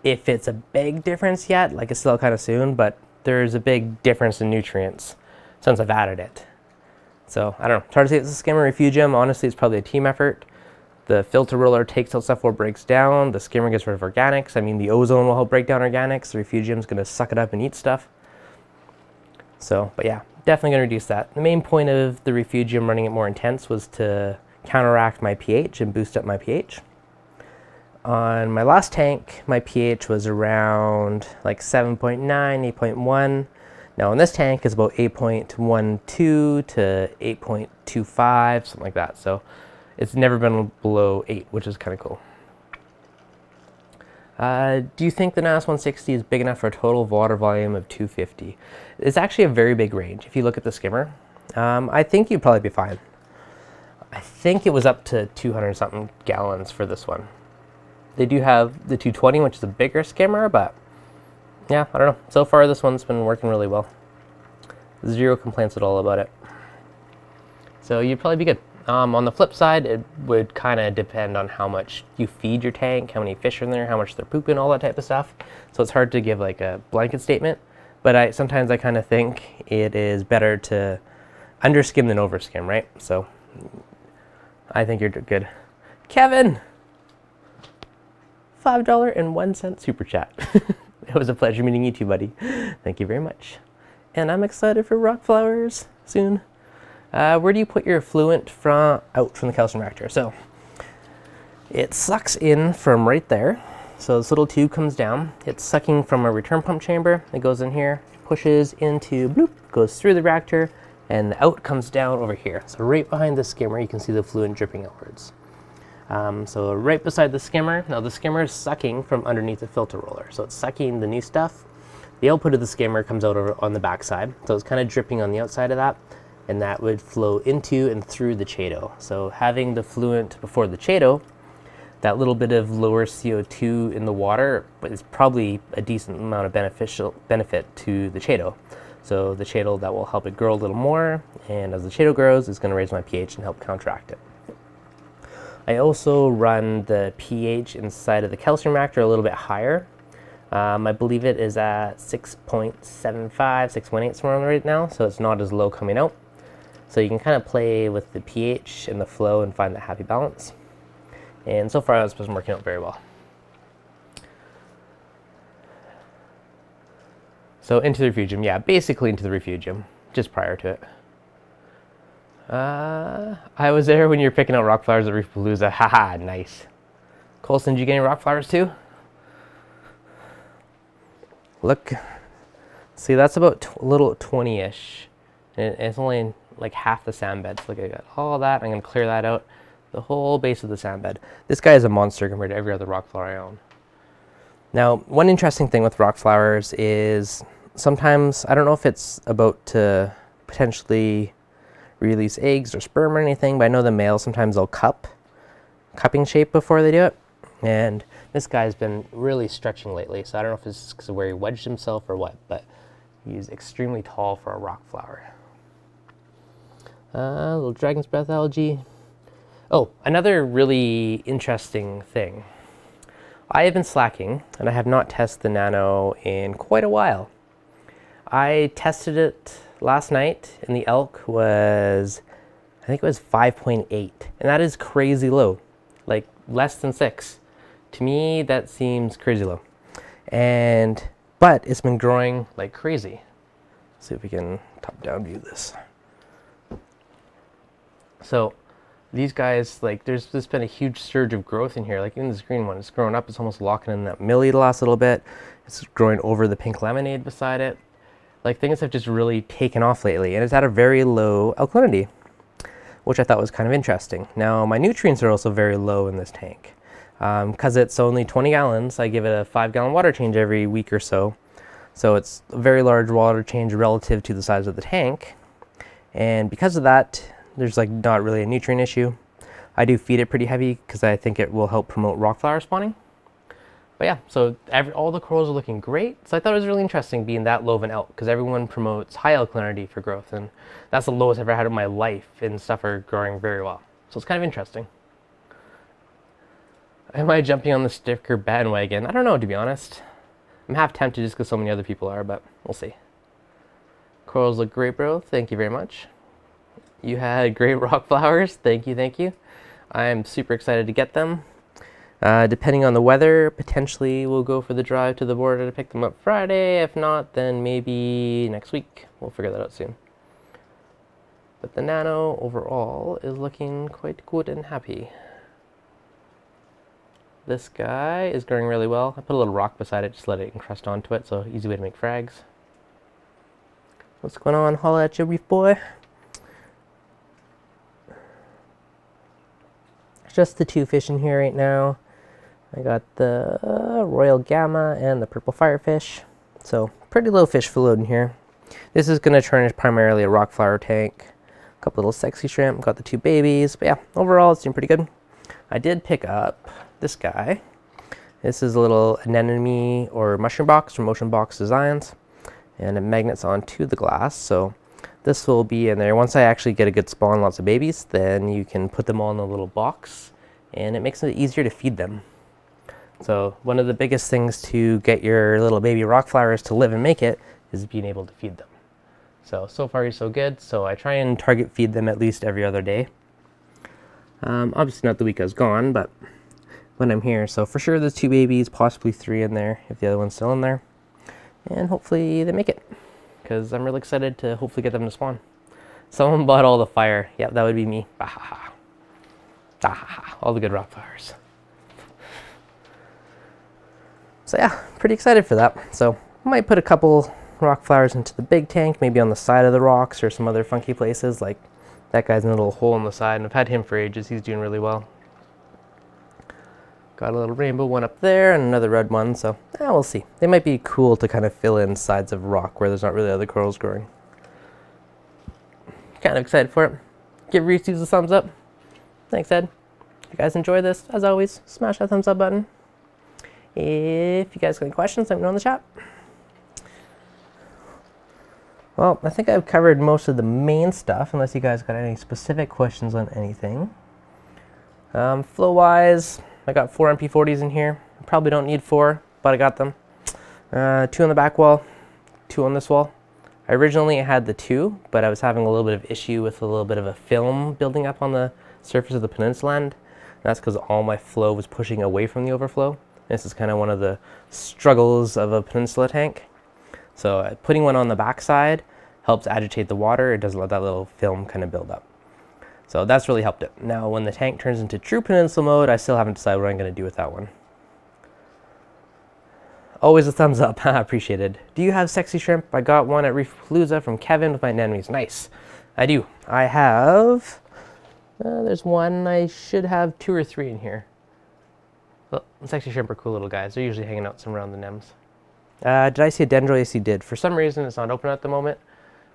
A: if it's a big difference yet, like it's still kind of soon, but there's a big difference in nutrients since I've added it. So I don't know. It's hard to say it's a skimmer refugium. Honestly, it's probably a team effort. The filter roller takes out stuff before it breaks down. The skimmer gets rid of organics. I mean, the ozone will help break down organics. The refugium's going to suck it up and eat stuff. So, but yeah, definitely going to reduce that. The main point of the refugium running it more intense was to counteract my pH and boost up my pH. On my last tank, my pH was around like 7.9, 8.1. Now in this tank is about 8.12 to 8.25, something like that. So it's never been below 8, which is kind of cool. Uh, do you think the Nyos 160 is big enough for a total water volume of 250? It's actually a very big range. If you look at the skimmer, um, I think you'd probably be fine. I think it was up to 200 something gallons for this one. They do have the 220, which is a bigger skimmer, but yeah, I don't know. So far, this one's been working really well. Zero complaints at all about it. So you'd probably be good. Um, on the flip side, it would kind of depend on how much you feed your tank, how many fish are in there, how much they're pooping, all that type of stuff. So it's hard to give like a blanket statement. But I sometimes I kind of think it is better to underskim than overskim, right? So I think you're good. Kevin, $5.01 super chat. it was a pleasure meeting you too, buddy. Thank you very much. And I'm excited for rock flowers soon. Uh, where do you put your effluent from out from the calcium reactor? So it sucks in from right there. So this little tube comes down. It's sucking from a return pump chamber. It goes in here, pushes into bloop, goes through the reactor, and the out comes down over here. So right behind the skimmer, you can see the effluent dripping outwards. Um, so right beside the skimmer, now the skimmer is sucking from underneath the filter roller. So it's sucking the new stuff. The output of the skimmer comes out over on the back side. So it's kind of dripping on the outside of that and that would flow into and through the Chaeto. So having the fluent before the Chaeto, that little bit of lower CO2 in the water is probably a decent amount of beneficial benefit to the Chaeto. So the Chaeto that will help it grow a little more, and as the Chaeto grows, it's going to raise my pH and help counteract it. I also run the pH inside of the calcium reactor a little bit higher. Um, I believe it is at 6.75, 6.8 somewhere right now, so it's not as low coming out. So you can kind of play with the pH and the flow and find the happy balance. And so far it's been working out very well. So into the refugium, yeah, basically into the refugium, just prior to it. Uh, I was there when you were picking out rock flowers at Reef Palooza. Haha, nice. Colson, did you get any rock flowers too? Look, see that's about a little 20-ish. And it's only like half the sand bed. So look, I got all that. I'm going to clear that out. The whole base of the sand bed. This guy is a monster compared to every other rock flower I own. Now, one interesting thing with rock flowers is sometimes, I don't know if it's about to potentially release eggs or sperm or anything, but I know the males sometimes they'll cup, cupping shape before they do it. And this guy's been really stretching lately, so I don't know if it's because of where he wedged himself or what, but he's extremely tall for a rock flower. Uh, little dragon's breath algae. Oh, another really interesting thing. I have been slacking and I have not tested the Nano in quite a while. I tested it last night and the alk was, I think it was 5.8 and that is crazy low, like less than six. To me, that seems crazy low. And, but it's been growing like crazy. Let's see if we can top down view this. So these guys, like there's just been a huge surge of growth in here. Like in this green one, it's growing up, it's almost locking in that millie the last little bit. It's growing over the pink lemonade beside it. Like things have just really taken off lately and it's at a very low alkalinity, which I thought was kind of interesting. Now my nutrients are also very low in this tank. Because um, it's only 20 gallons, I give it a five gallon water change every week or so. So it's a very large water change relative to the size of the tank. And because of that, there's like not really a nutrient issue. I do feed it pretty heavy because I think it will help promote rock flower spawning. But yeah, so every, all the corals are looking great. So I thought it was really interesting being that low of an alk because everyone promotes high alkalinity for growth. And that's the lowest I've ever had in my life and stuff are growing very well. So it's kind of interesting. Am I jumping on the sticker bandwagon? I don't know, to be honest. I'm half tempted just because so many other people are, but we'll see. Corals look great, bro. Thank you very much. You had great rock flowers. Thank you, thank you. I'm super excited to get them. Uh, depending on the weather, potentially we'll go for the drive to the border to pick them up Friday. If not, then maybe next week. We'll figure that out soon. But the Nano overall is looking quite good and happy. This guy is growing really well. I put a little rock beside it, just let it encrust onto it, so easy way to make frags. What's going on? Holla at you, reef boy. Just the two fish in here right now. I got the uh, Royal Gramma and the Purple Firefish. So pretty low fish load in here. This is going to turn into primarily a rock flower tank. A couple little sexy shrimp. Got the two babies. But yeah, overall it's doing pretty good. I did pick up this guy. This is a little anemone or mushroom box from Ocean Box Designs. And it magnets onto the glass. So this will be in there. Once I actually get a good spawn, lots of babies, then you can put them all in a little box. And it makes it easier to feed them. So one of the biggest things to get your little baby rock flowers to live and make it is being able to feed them. So, so far you're so good. So I try and target feed them at least every other day. Um, obviously not the week I was gone, but when I'm here. So for sure there's two babies, possibly three in there if the other one's still in there. And hopefully they make it because I'm really excited to hopefully get them to spawn. Someone bought all the fire. Yep, that would be me. All the good rock flowers. So yeah, pretty excited for that. So might put a couple rock flowers into the big tank, maybe on the side of the rocks or some other funky places. Like that guy's in a little hole in the side, and I've had him for ages. He's doing really well. Got a little rainbow one up there and another red one, so yeah, we'll see. They might be cool to kind of fill in sides of rock where there's not really other corals growing. Kind of excited for it. Give Reese's a thumbs up. Thanks, Ed. If you guys enjoy this, as always, smash that thumbs up button. If you guys got any questions, let me know in the chat. Well, I think I've covered most of the main stuff, unless you guys got any specific questions on anything. Um, Flow-wise, I got four MP40s in here. I probably don't need four, but I got them. Uh, two on the back wall, two on this wall. I originally had the two, but I was having a little bit of issue with a little bit of a film building up on the surface of the peninsula end. That's because all my flow was pushing away from the overflow. This is kind of one of the struggles of a peninsula tank. So uh, putting one on the backside helps agitate the water. It doesn't let that little film kind of build up. So that's really helped it. Now when the tank turns into true peninsula mode, I still haven't decided what I'm going to do with that one. Always a thumbs up, appreciated. Do you have sexy shrimp? I got one at Reef Palooza from Kevin with my anemones. Nice. I do. I have, uh, there's one, I should have two or three in here. Well, sexy shrimp are cool little guys. They're usually hanging out somewhere around the NEMS. Uh, did I see a dendro? Yes, you did. For some reason, it's not open at the moment,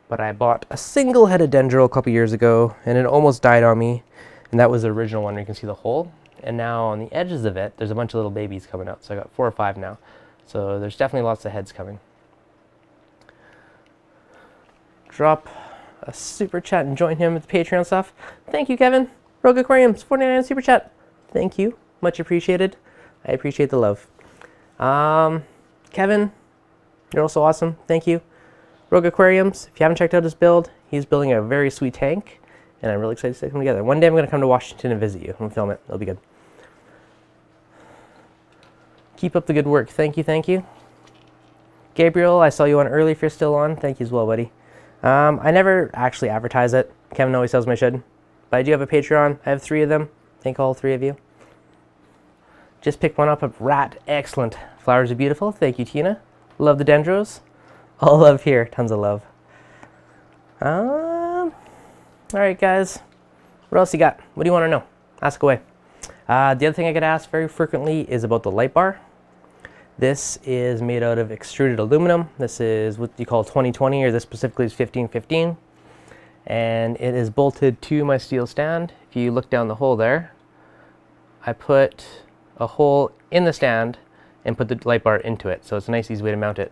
A: but I bought a single headed dendro a couple years ago, and it almost died on me. And that was the original one. where You can see the hole. And now on the edges of it, there's a bunch of little babies coming out. So I got four or five now. So there's definitely lots of heads coming. Drop a super chat and join him at the Patreon stuff. Thank you, Kevin. Rogue Aquariums, 49 super chat. Thank you. Much appreciated. I appreciate the love. Um, Kevin, you're also awesome. Thank you. Rogue Aquariums, if you haven't checked out his build, he's building a very sweet tank, and I'm really excited to see them together. One day I'm going to come to Washington and visit you and film it. It'll be good. Keep up the good work. Thank you, thank you. Gabriel, I saw you on early if you're still on. Thank you as well, buddy. Um, I never actually advertise it. Kevin always tells me I should. But I do have a Patreon. I have three of them. Thank all three of you. Just picked one up of Rat. Excellent. Flowers are beautiful. Thank you, Tina. Love the dendros. All love here. Tons of love. Um, all right, guys. What else you got? What do you want to know? Ask away. Uh, the other thing I get asked very frequently is about the light bar. This is made out of extruded aluminum. This is what you call 2020, or this specifically is 1515. And it is bolted to my steel stand. If you look down the hole there, I put a hole in the stand and put the light bar into it. So it's a nice easy way to mount it.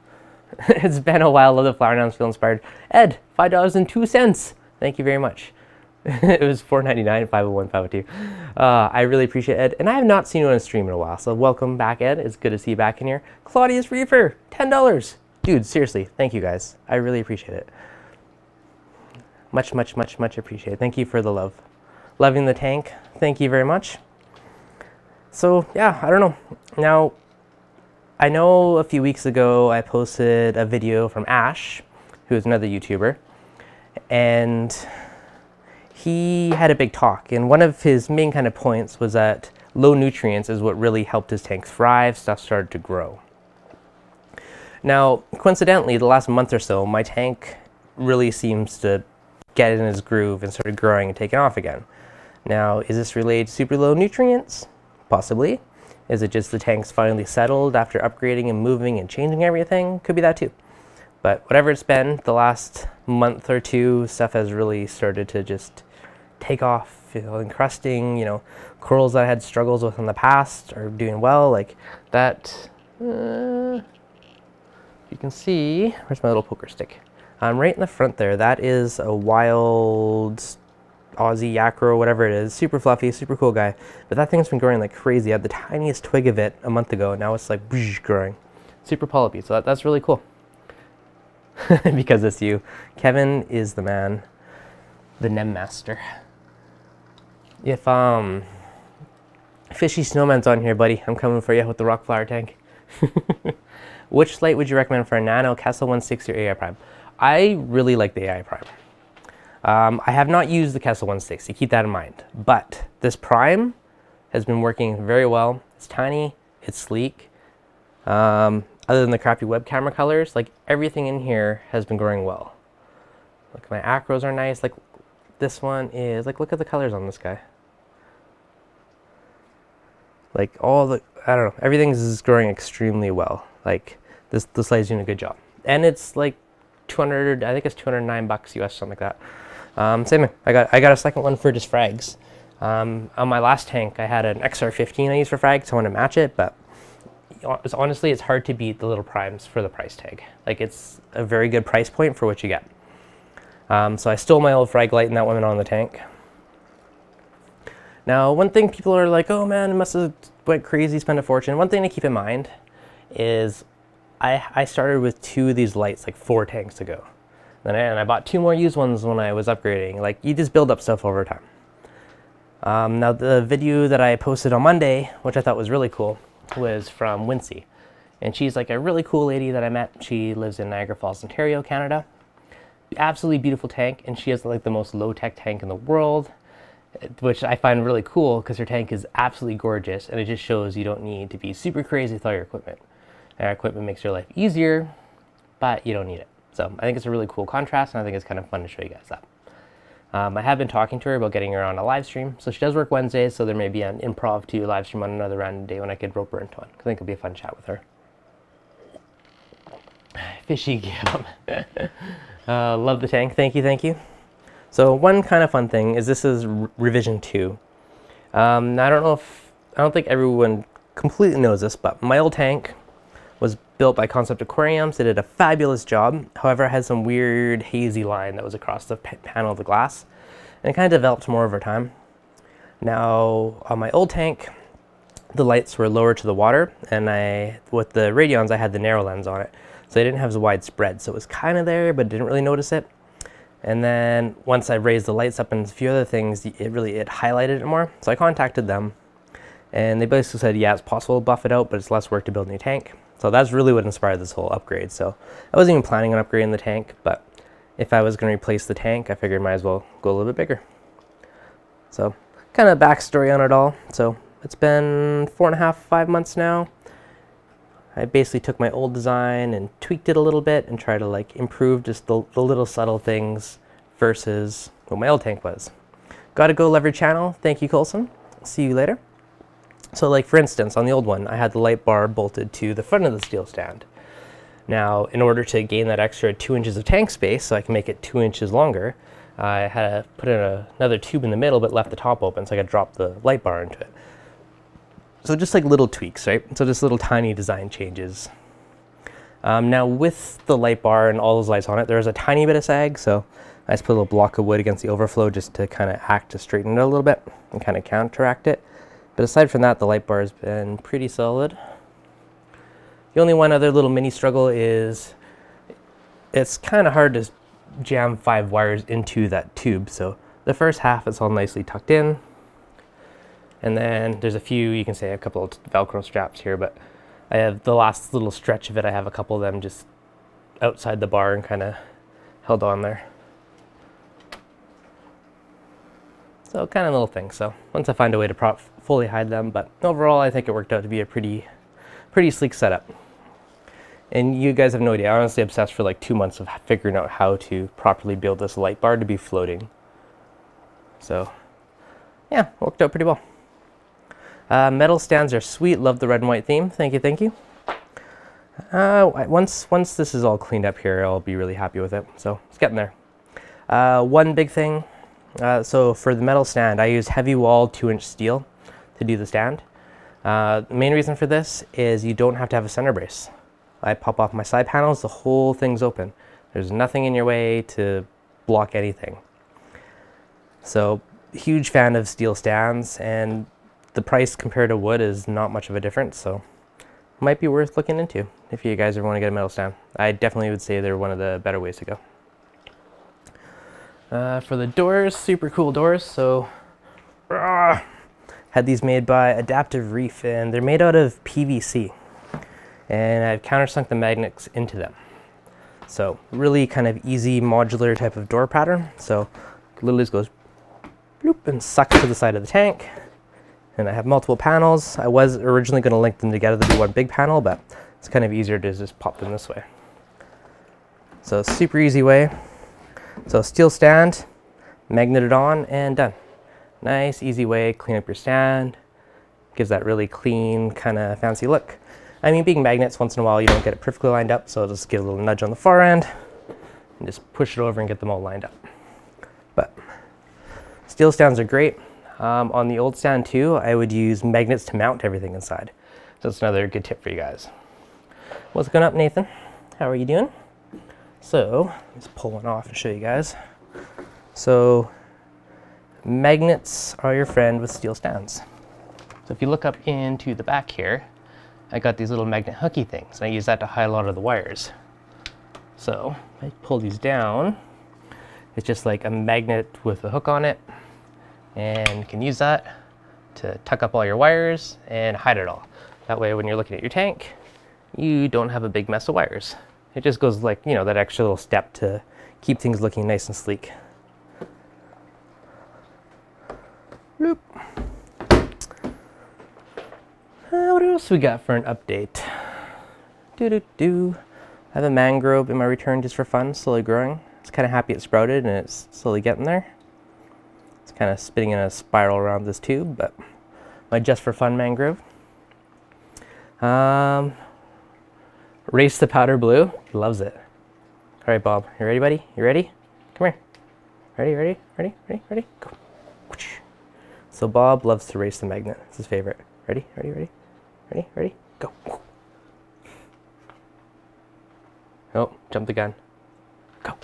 A: it's been a while. Love the flower nouns feel inspired. Ed, five dollars and two cents. Thank you very much. it was $4.99, 501, 502. Uh, I really appreciate Ed, and I have not seen you on a stream in a while. So welcome back, Ed. It's good to see you back in here. Claudius Reefer, ten dollars. dude, seriously, thank you guys. I really appreciate it. Much, much, much, much appreciated. Thank you for the love. Loving the tank. Thank you very much. So yeah, I don't know. Now, I know a few weeks ago I posted a video from Ash, who's another YouTuber, and he had a big talk. And one of his main kind of points was that low nutrients is what really helped his tank thrive, stuff started to grow. Now, coincidentally, the last month or so, my tank really seems to get in his groove and started growing and taking off again. Now, is this related to super low nutrients? Possibly. Is it just the tank's finally settled after upgrading and moving and changing everything? Could be that too. But whatever it's been, the last month or two, stuff has really started to just take off, you know, encrusting, you know, corals that I had struggles with in the past are doing well, like that. Uh, you can see, where's my little poker stick? Um, right in the front there, that is a wild Aussie Yakro, whatever it is. Super fluffy, super cool guy. But that thing's been growing like crazy. I had the tiniest twig of it a month ago. And now it's like growing. Super polypy. So that, that's really cool. because it's you. Kevin is the man. The Nem Master. If, um, Fishy Snowman's on here, buddy, I'm coming for you with the rock flower tank. Which light would you recommend for a Nano, Kessil 160, or AI Prime? I really like the AI Prime. Um, I have not used the Kessil 160, keep that in mind. But this Prime has been working very well. It's tiny, it's sleek. Um, other than the crappy web camera colors, like everything in here has been growing well. Look, my acros are nice. Like this one is, like look at the colors on this guy. Like all the, I don't know, everything is growing extremely well. Like this, this light's doing a good job. And it's like 200, I think it's 209 bucks US, something like that. Um, same. I got I got a second one for just frags. Um, on my last tank, I had an XR15 I used for frags. So I want to match it, but it's, honestly, it's hard to beat the little primes for the price tag. Like it's a very good price point for what you get. Um, so I stole my old frag light and that went on the tank. Now, one thing people are like, oh man, it must have went crazy, spend a fortune. One thing to keep in mind is I, I started with two of these lights like four tanks ago. Then and I bought two more used ones when I was upgrading. Like you just build up stuff over time. Um, now the video that I posted on Monday, which I thought was really cool, was from Wincy. And she's like a really cool lady that I met. She lives in Niagara Falls, Ontario, Canada. Absolutely beautiful tank, and she has like the most low-tech tank in the world, which I find really cool because her tank is absolutely gorgeous, and it just shows you don't need to be super crazy with all your equipment. Our equipment makes your life easier, but you don't need it. So I think it's a really cool contrast, and I think it's kind of fun to show you guys that. Um, I have been talking to her about getting her on a live stream. So she does work Wednesdays, so there may be an improv to live stream on another random day when I could rope her into one. I think it'll be a fun chat with her. Fishy Gim. uh, love the tank. Thank you, thank you. So one kind of fun thing is this is revision two. Um, I don't know if, I don't think everyone completely knows this, but my old tank built by Concept Aquariums. They did a fabulous job. However, it had some weird hazy line that was across the panel of the glass. And it kind of developed more over time. Now, on my old tank, the lights were lower to the water, and I, with the Radions, I had the narrow lens on it. So they didn't have as wide spread, so it was kind of there, but didn't really notice it. And then once I raised the lights up and a few other things, it really, it highlighted it more. So I contacted them, and they basically said, yeah, it's possible to buff it out, but it's less work to build a new tank. So that's really what inspired this whole upgrade. So I wasn't even planning on upgrading the tank, but if I was going to replace the tank, I figured might as well go a little bit bigger. So kind of backstory on it all. So it's been four and a half, five months now. I basically took my old design and tweaked it a little bit and tried to like improve just the, the little subtle things versus what my old tank was. Gotta go leverage channel. Thank you, Colson. See you later. So like for instance, on the old one, I had the light bar bolted to the front of the steel stand. Now, in order to gain that extra two inches of tank space, so I can make it two inches longer, I had to put in a, another tube in the middle, but left the top open, so I could drop the light bar into it. So just like little tweaks, right? So just little tiny design changes. Um, now with the light bar and all those lights on it, there's a tiny bit of sag, so I just put a little block of wood against the overflow just to kind of act to straighten it a little bit and kind of counteract it. But aside from that, the light bar has been pretty solid. The only one other little mini struggle is it's kind of hard to jam five wires into that tube. So the first half is all nicely tucked in. And then there's a few, you can say a couple of Velcro straps here, but I have the last little stretch of it. I have a couple of them just outside the bar and kind of held on there. So kind of little things. So once I find a way to prop fully hide them, but overall I think it worked out to be a pretty, pretty sleek setup. And you guys have no idea. I honestly obsessed for like two months of figuring out how to properly build this light bar to be floating. So yeah, worked out pretty well. Uh, metal stands are sweet. Love the red and white theme. Thank you, thank you. Uh, once once this is all cleaned up here, I'll be really happy with it. So it's getting there. Uh, one big thing. Uh, so for the metal stand, I use heavy wall two inch steel to do the stand. Uh, the main reason for this is you don't have to have a center brace. I pop off my side panels, the whole thing's open. There's nothing in your way to block anything. So huge fan of steel stands and the price compared to wood is not much of a difference. So might be worth looking into if you guys ever want to get a metal stand. I definitely would say they're one of the better ways to go. Uh, for the doors, super cool doors. So, uh, had these made by Adaptive Reef, and they're made out of PVC. And I've countersunk the magnets into them. So really kind of easy modular type of door pattern. So literally just goes bloop and sucks to the side of the tank. And I have multiple panels. I was originally going to link them together to be one big panel, but it's kind of easier to just pop them this way. So super easy way. So steel stand, magneted on and done. Nice, easy way, clean up your stand. Gives that really clean, kind of fancy look. I mean, being magnets, once in a while you don't get it perfectly lined up, so just give a little nudge on the far end and just push it over and get them all lined up. But steel stands are great. Um, on the old stand too, I would use magnets to mount everything inside. So that's another good tip for you guys. What's going up, Nathan? How are you doing? So, let's pull one off and show you guys. So, magnets are your friend with steel stands. So if you look up into the back here, I got these little magnet hooky things. And I use that to hide a lot of the wires. So, I pull these down. It's just like a magnet with a hook on it and you can use that to tuck up all your wires and hide it all. That way when you're looking at your tank, you don't have a big mess of wires. It just goes like, you know, that extra little step to keep things looking nice and sleek. Bloop. Uh, what else we got for an update? Do do do. I have a mangrove in my return just for fun, slowly growing. It's kind of happy it sprouted and it's slowly getting there It's kind of spinning in a spiral around this tube, but my just for fun mangrove. Um, race the powder blue, loves it. All right, Bob, you ready, buddy? You ready? Come here. Ready, ready, ready, ready, ready, go. So Bob loves to race the magnet. It's his favorite. Ready, ready, ready, ready, ready, go. Oh, jump the gun. Go.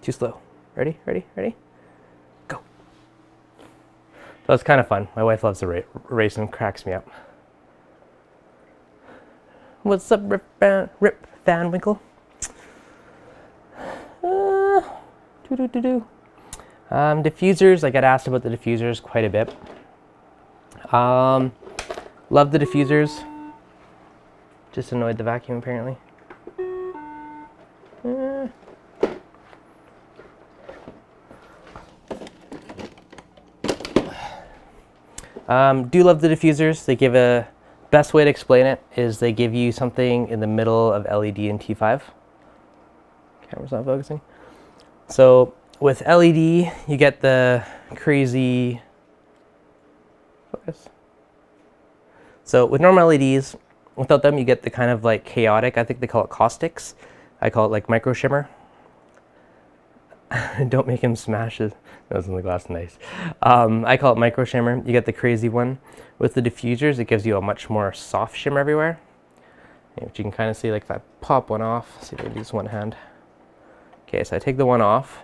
A: Too slow. Ready, ready, ready? Go. So it's kind of fun. My wife loves to ra race and cracks me up. What's up, Rip Van, Rip Van Winkle? Uh, doo -doo -doo um, diffusers, I get asked about the diffusers quite a bit. Um, love the diffusers. Just annoyed the vacuum apparently. Uh, Um, do love the diffusers. They give a, best way to explain it is they give you something in the middle of LED and T5. Camera's not focusing. So with LED, you get the crazy, focus. So with normal LEDs, without them, you get the kind of like chaotic, I think they call it caustics. I call it like micro shimmer. Don't make him smash it. That was in the glass, nice. Um, I call it micro shimmer. You get the crazy one. With the diffusers, it gives you a much more soft shimmer everywhere. Which you can kind of see, like if I pop one off, see if I can do this one hand. Okay, so I take the one off,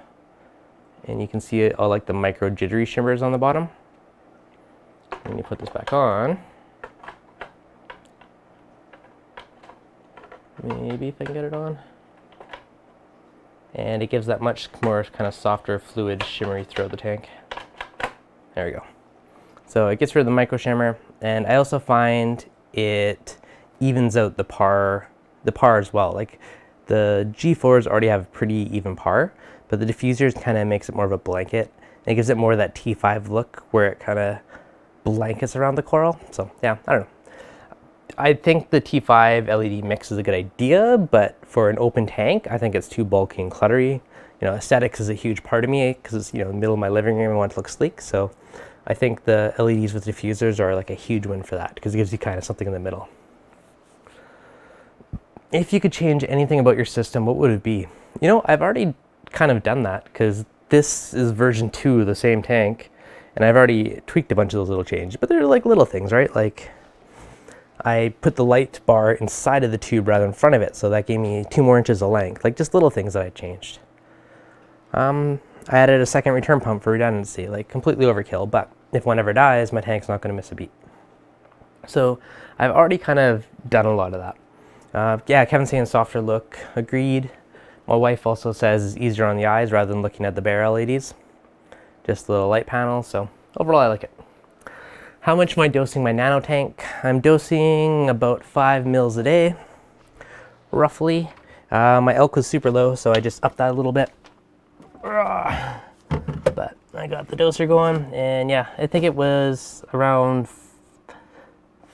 A: and you can see it all like the micro jittery shimmers on the bottom. And you put this back on. Maybe if I can get it on. and it gives that much more kind of softer fluid shimmery throughout the tank. There we go. So it gets rid of the micro shimmer and I also find it evens out the par, the par as well. Like the G4s already have pretty even par, but the diffusers kind of makes it more of a blanket. It gives it more of that T5 look where it kind of blankets around the coral. So yeah, I don't know. I think the T5 LED mix is a good idea, but for an open tank, I think it's too bulky and cluttery. You know, aesthetics is a huge part of me because it's, you know, in the middle of my living room, I want it to look sleek. So I think the LEDs with diffusers are like a huge win for that because it gives you kind of something in the middle. If you could change anything about your system, what would it be? You know, I've already kind of done that because this is version two of the same tank and I've already tweaked a bunch of those little changes, but they're like little things, right? Like I put the light bar inside of the tube rather than in front of it, so that gave me two more inches of length, like just little things that I changed. Um, I added a second return pump for redundancy, like completely overkill, but if one ever dies, my tank's not going to miss a beat. So I've already kind of done a lot of that. Uh, yeah, Kevin's saying softer look, agreed. My wife also says it's easier on the eyes rather than looking at the bare LEDs. Just a little light panel, so overall I like it. How much am I dosing my nano tank? I'm dosing about five mils a day, roughly. Uh, my alk was super low, so I just upped that a little bit. But I got the doser going, and yeah, I think it was around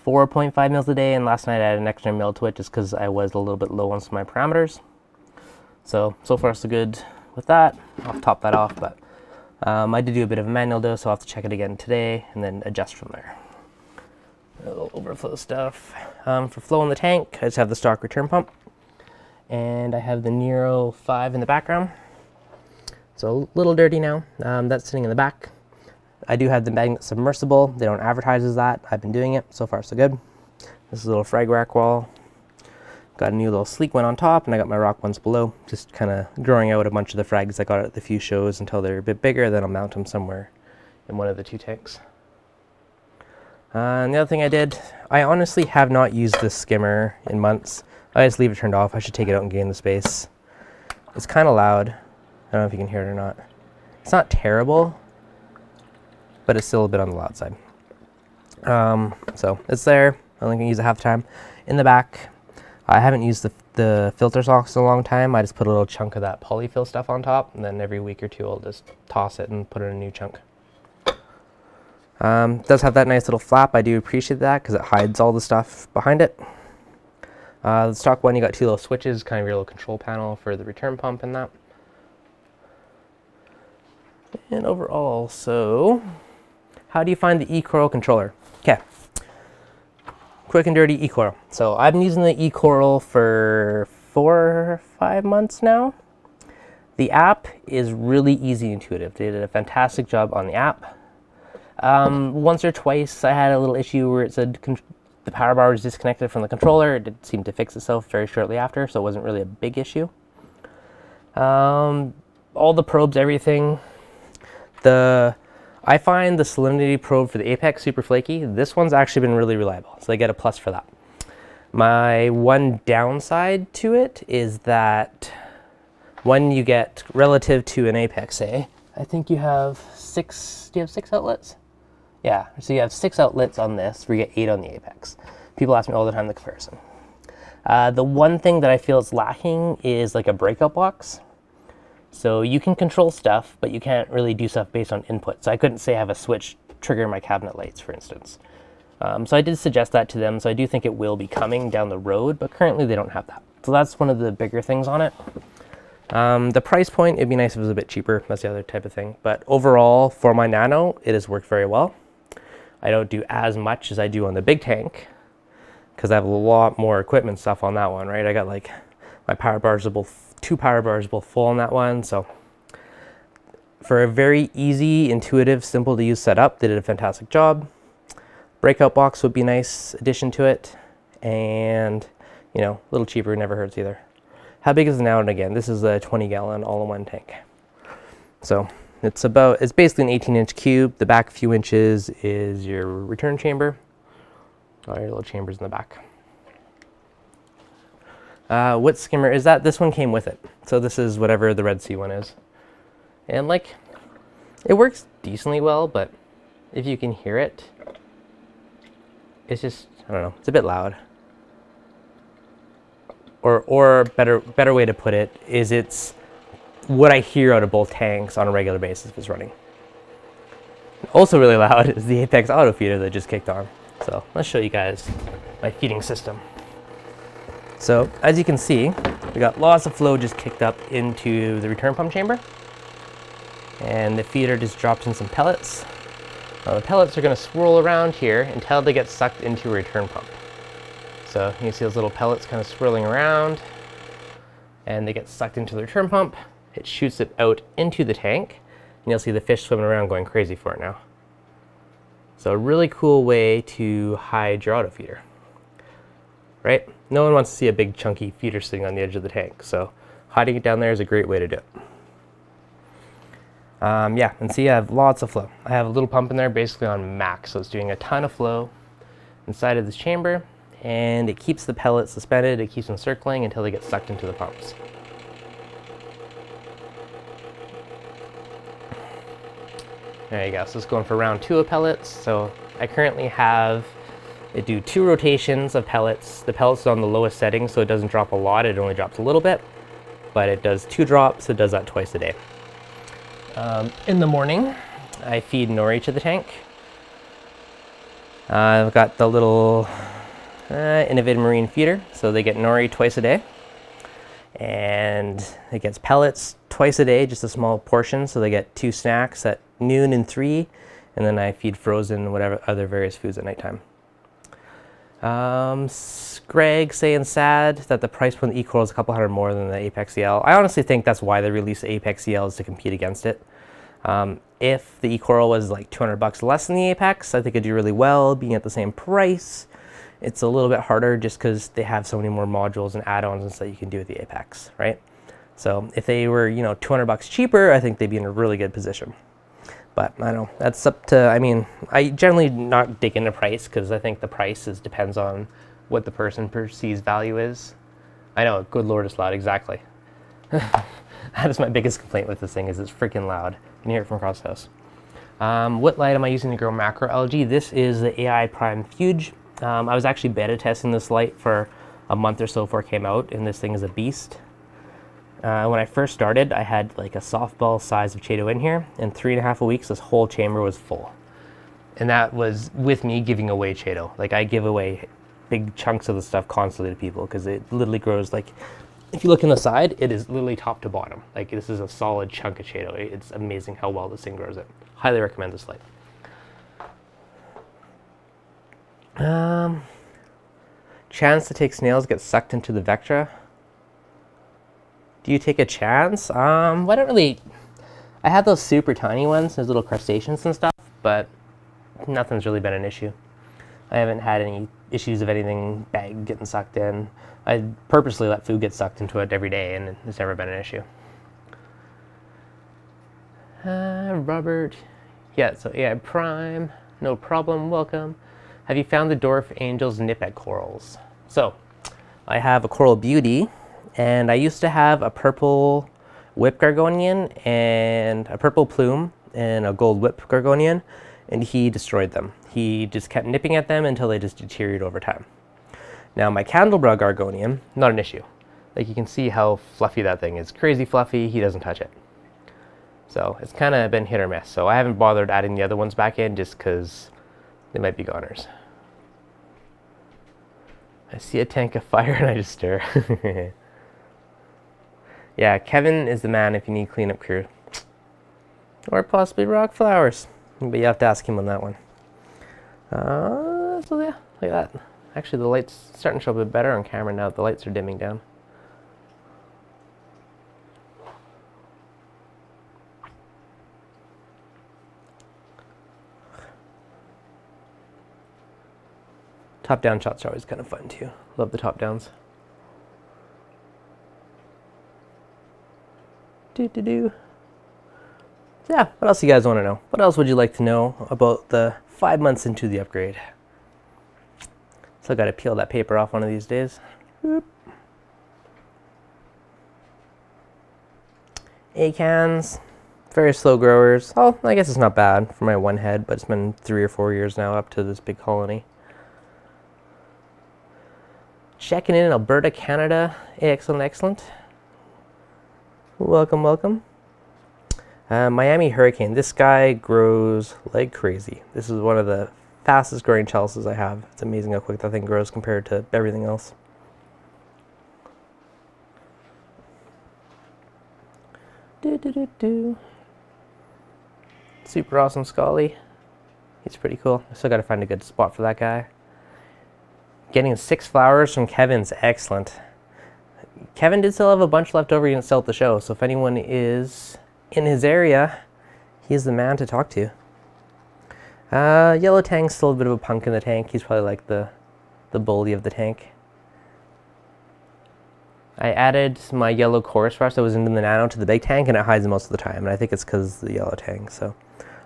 A: 4.5 mils a day, and last night I added an extra mil to it just because I was a little bit low on some of my parameters. So, so far so good with that. I'll top that off, but um, I did do a bit of a manual dose, so I'll have to check it again today and then adjust from there. A little overflow stuff. Um, for flow in the tank, I just have the stock return pump. And I have the Nero 5 in the background. So a little dirty now. Um, that's sitting in the back. I do have the magnet submersible. They don't advertise as that. I've been doing it. So far, so good. This is a little frag rack wall. Got a new little sleek one on top, and I got my rock ones below. Just kind of growing out a bunch of the frags I got at the few shows until they're a bit bigger. Then I'll mount them somewhere in one of the two tanks. Uh, and the other thing I did, I honestly have not used this skimmer in months. I just leave it turned off. I should take it out and gain the space. It's kind of loud. I don't know if you can hear it or not. It's not terrible, but it's still a bit on the loud side. Um, so it's there. I only can use it half the time. In the back, I haven't used the, the filter socks in a long time. I just put a little chunk of that polyfill stuff on top, and then every week or two I'll just toss it and put in a new chunk. Um, does have that nice little flap. I do appreciate that because it hides all the stuff behind it. Uh, the stock one, you got two little switches, kind of your little control panel for the return pump and that. And overall, so how do you find the eCoral controller? Okay, quick and dirty eCoral. So I've been using the eCoral for four or five months now. The app is really easy intuitive. They did a fantastic job on the app. Um, once or twice I had a little issue where it said the power bar was disconnected from the controller. It did seem to fix itself very shortly after, so it wasn't really a big issue. Um, all the probes, everything, the I find the salinity probe for the Apex super flaky. This one's actually been really reliable, so I get a plus for that. My one downside to it is that when you get relative to an Apex, say, I think you have six, do you have six outlets? Yeah, so you have six outlets on this, where you get eight on the Apex. People ask me all the time the comparison. Uh, the one thing that I feel is lacking is like a breakout box. So you can control stuff, but you can't really do stuff based on input. So I couldn't say I have a switch trigger my cabinet lights, for instance. Um, so I did suggest that to them. So I do think it will be coming down the road, but currently they don't have that. So that's one of the bigger things on it. Um, the price point, it'd be nice if it was a bit cheaper. That's the other type of thing. But overall, for my Nano, it has worked very well. I don't do as much as I do on the big tank because I have a lot more equipment stuff on that one, right? I got like my power bars are both two power bars both full on that one. So for a very easy, intuitive, simple to use setup, they did a fantastic job. Breakout box would be a nice addition to it. And, you know, a little cheaper never hurts either. How big is the Nano again? This is a 20 gallon all-in-one tank. So it's about, it's basically an 18 inch cube. The back few inches is your return chamber. All your little chambers in the back. Uh, what skimmer is that? This one came with it. So this is whatever the Red Sea one is. And like, it works decently well, but if you can hear it, it's just, I don't know, it's a bit loud. Or, or better, better way to put it is it's what I hear out of both tanks on a regular basis if it's running. Also really loud is the Apex auto feeder that just kicked on. So let's show you guys my feeding system. So as you can see, we got lots of flow just kicked up into the return pump chamber. And the feeder just drops in some pellets. Now the pellets are gonna swirl around here until they get sucked into a return pump. So you can see those little pellets kind of swirling around and they get sucked into the return pump. It shoots it out into the tank and you'll see the fish swimming around going crazy for it now. So a really cool way to hide your auto feeder, right? No one wants to see a big chunky feeder sitting on the edge of the tank. So hiding it down there is a great way to do it. Um, yeah, and see I have lots of flow. I have a little pump in there basically on max, so it's doing a ton of flow inside of this chamber, and it keeps the pellets suspended, it keeps them circling until they get sucked into the pumps. There you go. So it's going for round two of pellets. So I currently have it do two rotations of pellets. The pellets on the lowest setting, so it doesn't drop a lot. It only drops a little bit, but it does two drops. It does that twice a day. Um, in the morning, I feed nori to the tank. Uh, I've got the little uh, Innovative Marine feeder, so they get nori twice a day. And it gets pellets twice a day, just a small portion, so they get two snacks at noon and 3, and then I feed frozen whatever other various foods at nighttime. Um, Greg saying sad that the price point is a couple hundred more than the Apex EL. I honestly think that's why they released the Apex EL is to compete against it. Um, if the E-Coral was like 200 bucks less than the Apex, I think it'd do really well being at the same price. It's a little bit harder just because they have so many more modules and add-ons and stuff you can do with the Apex, right? So if they were, you know, 200 bucks cheaper, I think they'd be in a really good position. But I don't know. That's up to. I mean, I generally not dig into price because I think the price is depends on what the person perceives value is. I know. Good lord, it's loud. Exactly. that is my biggest complaint with this thing. Is it's freaking loud. You can hear it from across the house. Um, what light am I using to grow macro algae? This is the AI Prime Fuge. Um, I was actually beta testing this light for a month or so before it came out, and this thing is a beast. Uh, when I first started, I had like a softball size of Chaeto in here. In three and a half weeks, this whole chamber was full. And that was with me giving away Chaeto. Like I give away big chunks of the stuff constantly to people because it literally grows like, if you look in the side, it is literally top to bottom. Like this is a solid chunk of Chaeto. It's amazing how well this thing grows it. Highly recommend this light. Um, chance to take snails get sucked into the Vectra. Do you take a chance? Um, well, I don't really. I have those super tiny ones, those little crustaceans and stuff, but nothing's really been an issue. I haven't had any issues of anything bag getting sucked in. I purposely let food get sucked into it every day, and it's never been an issue. Uh, Robert, yeah, so yeah, Prime, no problem, welcome. Have you found the dwarf angel's nip at corals? So, I have a coral beauty and I used to have a purple whip gorgonian and a purple plume and a gold whip gorgonian, and he destroyed them. He just kept nipping at them until they just deteriorated over time. Now my Candelabra gorgonian, not an issue. Like you can see how fluffy that thing is. Crazy fluffy, he doesn't touch it. So it's kind of been hit or miss. So I haven't bothered adding the other ones back in just because they might be goners. I see a tank of fire and I just stir. yeah, Kevin is the man if you need cleanup crew. Or possibly rock flowers. But you have to ask him on that one. Uh, so yeah, look at that. Actually, the light's starting to show a bit better on camera now the lights are dimming down. Top-down shots are always kind of fun too. Love the top-downs. Do, do, do. Yeah, what else you guys want to know? What else would you like to know about the five months into the upgrade? Still got to peel that paper off one of these days. Boop. cans very slow growers. Oh, I guess it's not bad for my one head, but it's been three or four years now up to this big colony. Checking in Alberta, Canada. Excellent, excellent. Welcome, welcome. Uh, Miami Hurricane. This guy grows like crazy. This is one of the fastest growing chalices I have. It's amazing how quick that thing grows compared to everything else. Do, do, do, do. Super awesome Scoly. He's pretty cool. I still got to find a good spot for that guy. Getting six flowers from Kevin's excellent. Kevin did still have a bunch left over he didn't sell at the show, so if anyone is in his area, he's the man to talk to. Uh, Yellow Tang's still a bit of a punk in the tank. He's probably like the, the bully of the tang. I added my yellow coris wrasse that was in the nano to the big tank and it hides most of the time. And I think it's because the yellow tank. So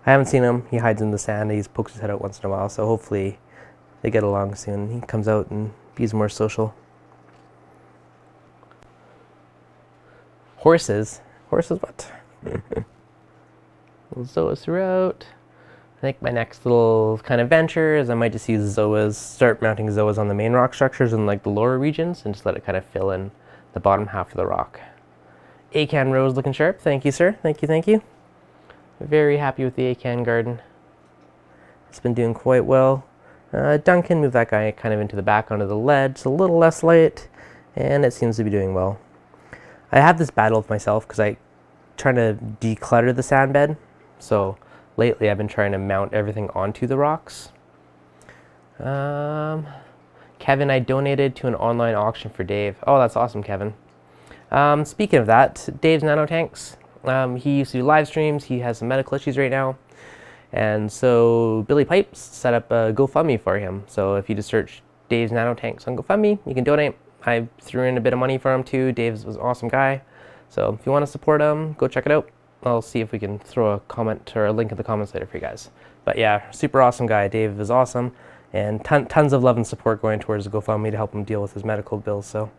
A: I haven't seen him. He hides in the sand. He pokes his head out once in a while. So hopefully they get along soon. He comes out and he's more social. Horses. Horses what? Zoas throughout. I think my next little kind of venture is I might just use Zoas, start mounting Zoas on the main rock structures in like the lower regions and just let it kind of fill in the bottom half of the rock. Acan Rose looking sharp. Thank you, sir. Thank you, thank you. Very happy with the Acan garden. It's been doing quite well. Uh, Duncan moved that guy kind of into the back onto the ledge. It's a little less light, and it seems to be doing well. I have this battle with myself because I trying to declutter the sand bed. So lately I've been trying to mount everything onto the rocks. Um, Kevin, I donated to an online auction for Dave. Oh, that's awesome, Kevin. Um, speaking of that, Dave's Nanotanks. Um, he used to do live streams. He has some medical issues right now. And so Billy Pipes set up a GoFundMe for him. So if you just search Dave's Nanotanks on GoFundMe, you can donate. I threw in a bit of money for him too. Dave's was an awesome guy. So if you want to support him, go check it out. I'll see if we can throw a comment or a link in the comments later for you guys. But yeah, super awesome guy. Dave is awesome. And ton, tons of love and support going towards the GoFundMe to help him deal with his medical bills. So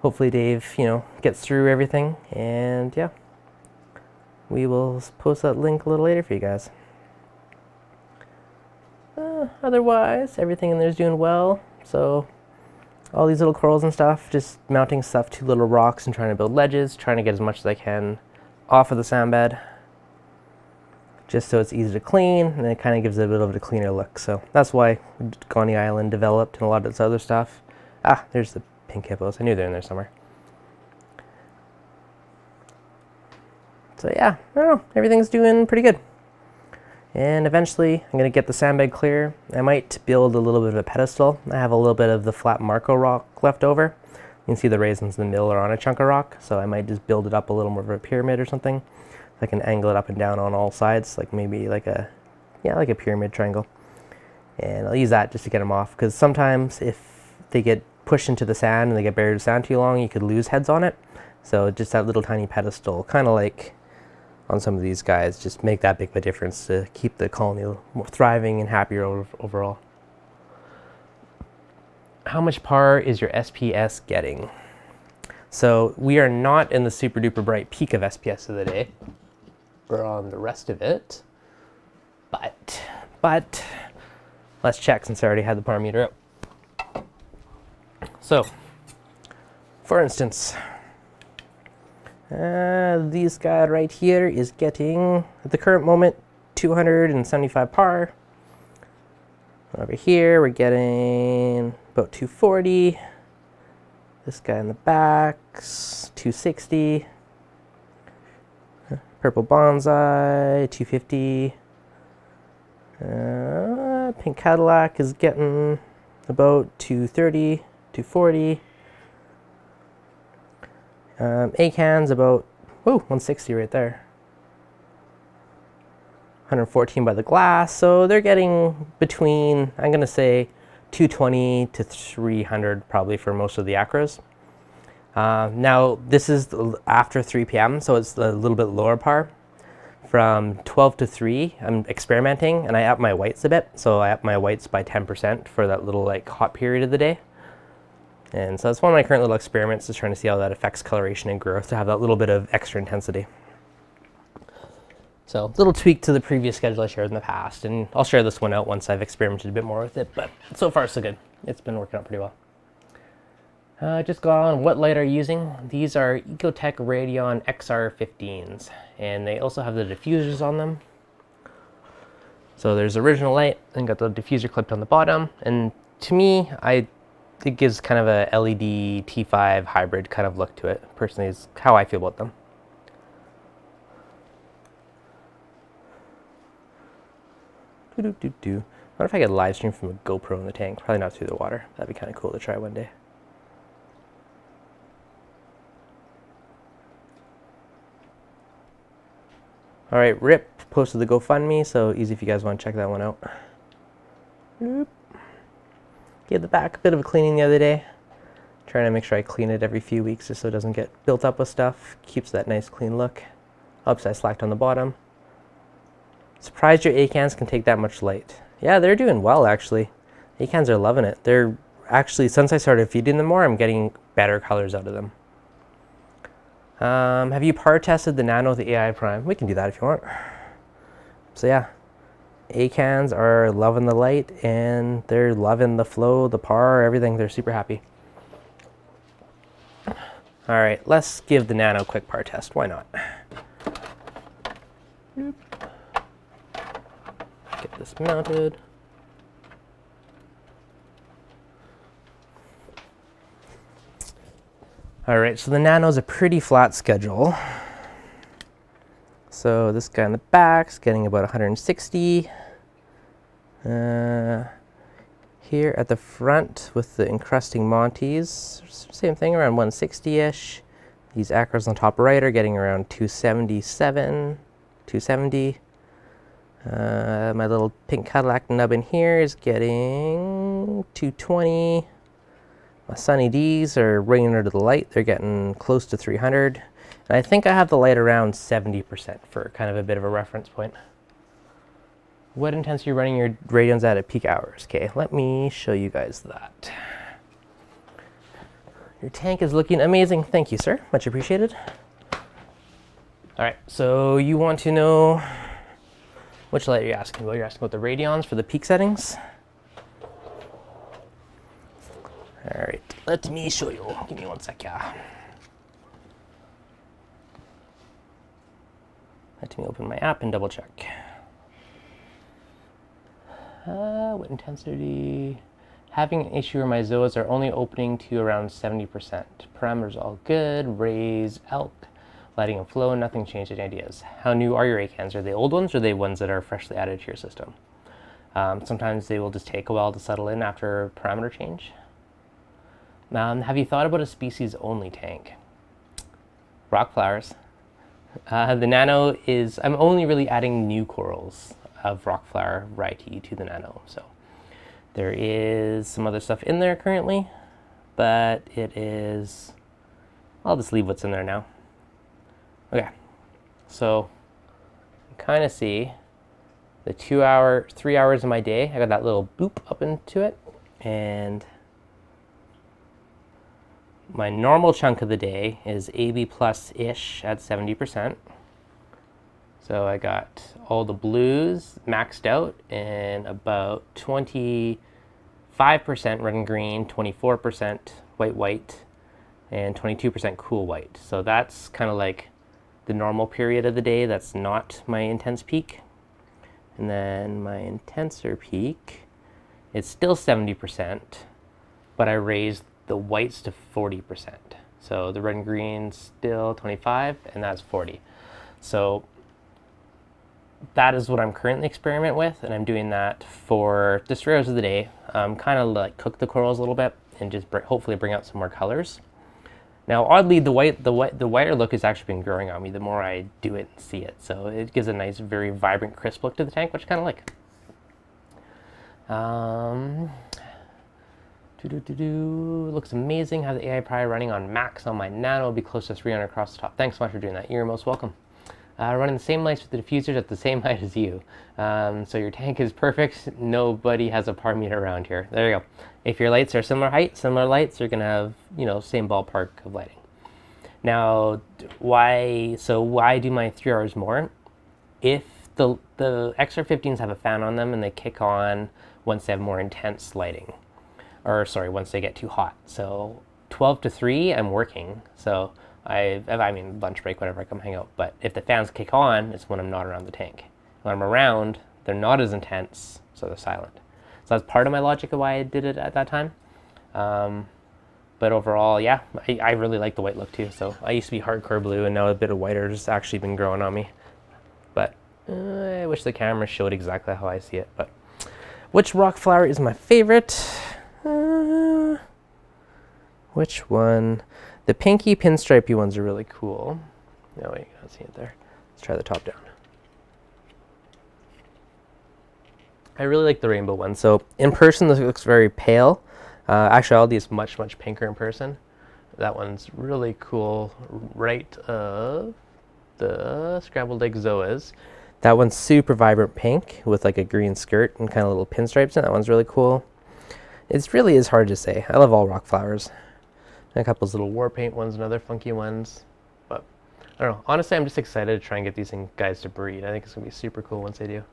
A: hopefully Dave, you know, gets through everything. And yeah, we will post that link a little later for you guys. Uh, otherwise, everything in there is doing well. So all these little corals and stuff, just mounting stuff to little rocks and trying to build ledges, trying to get as much as I can off of the sand bed, just so it's easy to clean, and it kind of gives it a bit of a cleaner look. So that's why Gonny Island developed and a lot of this other stuff. Ah, there's the pink hippos. I knew they're in there somewhere. So yeah, I don't know, everything's doing pretty good. And eventually I'm going to get the sandbag clear. I might build a little bit of a pedestal. I have a little bit of the flat Marco rock left over. You can see the raisins in the middle are on a chunk of rock, so I might just build it up a little more of a pyramid or something. I can angle it up and down on all sides, like maybe like a, yeah, like a pyramid triangle. And I'll use that just to get them off, because sometimes if they get pushed into the sand and they get buried in the sand too long, you could lose heads on it. So just that little tiny pedestal, kind of like on some of these guys just make that big of a difference to keep the colony more thriving and happier overall. How much par is your SPS getting? So we are not in the super duper bright peak of SPS of the day. We're on the rest of it. But, but, let's check since I already had the par meter up. So, for instance, uh, this guy right here is getting, at the current moment, 275 par. Over here, we're getting about 240. This guy in the back, 260. Purple Bonsai, 250. Uh, Pink Cadillac is getting about 230, 240. Um, Acan's about, whoa, 160 right there. 114 by the glass, so they're getting between, I'm going to say, 220 to 300 probably for most of the acros. Uh, now, this is after 3 p.m., so it's a little bit lower par. From 12 to 3, I'm experimenting, and I up my whites a bit. So I up my whites by 10% for that little like hot period of the day. And so that's one of my current little experiments is trying to see how that affects coloration and growth to have that little bit of extra intensity. So a little tweak to the previous schedule I shared in the past, and I'll share this one out once I've experimented a bit more with it, but so far so good. It's been working out pretty well. Uh, just go on what light are you using. These are Ecotech Radion XR15s, and they also have the diffusers on them. So there's original light, and got the diffuser clipped on the bottom, and to me, I it gives kind of a LED T5 hybrid kind of look to it. Personally, is how I feel about them. Do do do do. What if I a live stream from a GoPro in the tank? Probably not through the water. That'd be kind of cool to try one day. All right, Rip posted the GoFundMe, so easy if you guys want to check that one out. Gave the back a bit of a cleaning the other day. Trying to make sure I clean it every few weeks just so it doesn't get built up with stuff. Keeps that nice clean look. Oops, I slacked on the bottom. Surprised your acans can take that much light. Yeah, they're doing well actually. Acans are loving it. They're actually, since I started feeding them more, I'm getting better colors out of them. Um, have you par tested the Nano with the AI Prime? We can do that if you want. So yeah, Acans are loving the light and they're loving the flow, the par, everything. They're super happy. All right, let's give the Nano a quick par test. Why not? Get this mounted. All right, so the Nano is a pretty flat schedule. So this guy in the back is getting about 160. Uh, here at the front with the encrusting Monties, same thing, around 160-ish. These acros on top right are getting around 277, 270. Uh, my little pink Cadillac nub in here is getting 220. My Sunny D's are right under the light. They're getting close to 300. And I think I have the light around 70% for kind of a bit of a reference point. What intensity you're you running your Radions at at peak hours? Okay, let me show you guys that. Your tank is looking amazing. Thank you, sir. Much appreciated. All right, so you want to know which light you're asking about. You're asking about the Radions for the peak settings. All right, let me show you. Give me one sec, yeah. Let me open my app and double check. Uh, what intensity? Having an issue where my zoas are only opening to around 70%. Parameters all good. Raise, alk, lighting and flow, nothing changed. in ideas? How new are your ACANs? Are they old ones or are they ones that are freshly added to your system? Um, sometimes they will just take a while to settle in after parameter change. Um, have you thought about a species only tank? Rock flowers. Uh, the nano is, I'm only really adding new corals of rock flower variety to the nano. So there is some other stuff in there currently, but it is, I'll just leave what's in there now. Okay, so kind of see the two hour, three hours of my day. I got that little boop up into it and my normal chunk of the day is AB plus-ish at 70%. So I got all the blues maxed out and about 25% red and green, 24% white white, and 22% cool white. So that's kind of like the normal period of the day. That's not my intense peak. And then my intenser peak it's still 70%, but I raised the whites to 40%. So the red and green still 25 and that's 40. So that is what I'm currently experimenting with and I'm doing that for three of the day. Um, kind of like cook the corals a little bit and just br hopefully bring out some more colors. Now oddly the white the white the whiter look has actually been growing on me the more I do it and see it. So it gives a nice very vibrant crisp look to the tank which I kind of like. Um, doo -doo -doo Looks amazing. Have the AI Pi running on max on my Nano. It'll be close to 300 across the top. Thanks so much for doing that. You're most welcome. Uh, running the same lights with the diffusers at the same height as you. Um, so your tank is perfect. Nobody has a par meter around here. There you go. If your lights are similar height, similar lights, you're gonna have, you know, same ballpark of lighting. Now, why, so why do my 3Rs more? If the, the XR15s have a fan on them and they kick on once they have more intense lighting, or sorry, once they get too hot. So 12 to 3, I'm working. So I, I mean, lunch break, whatever, I come hang out. But if the fans kick on, it's when I'm not around the tank. When I'm around, they're not as intense, so they're silent. So that's part of my logic of why I did it at that time. Um, but overall, yeah, I, I, really like the white look too. So I used to be hardcore blue, and now a bit of whiter has actually been growing on me. But uh, I wish the camera showed exactly how I see it. But which rock flower is my favorite? Uh, which one? The pinky pinstripey ones are really cool. No, wait, you can't see it there. Let's try the top down. I really like the rainbow one. So in person, this looks very pale. Uh, actually, all these much, much pinker in person. That one's really cool right of the scrambled egg zoas. That one's super vibrant pink with like a green skirt and kind of little pinstripes in That one's really cool. It really is hard to say. I love all rock flowers. A couple of little war paint ones and other funky ones. But I don't know. Honestly, I'm just excited to try and get these guys to breed. I think it's going to be super cool once they do.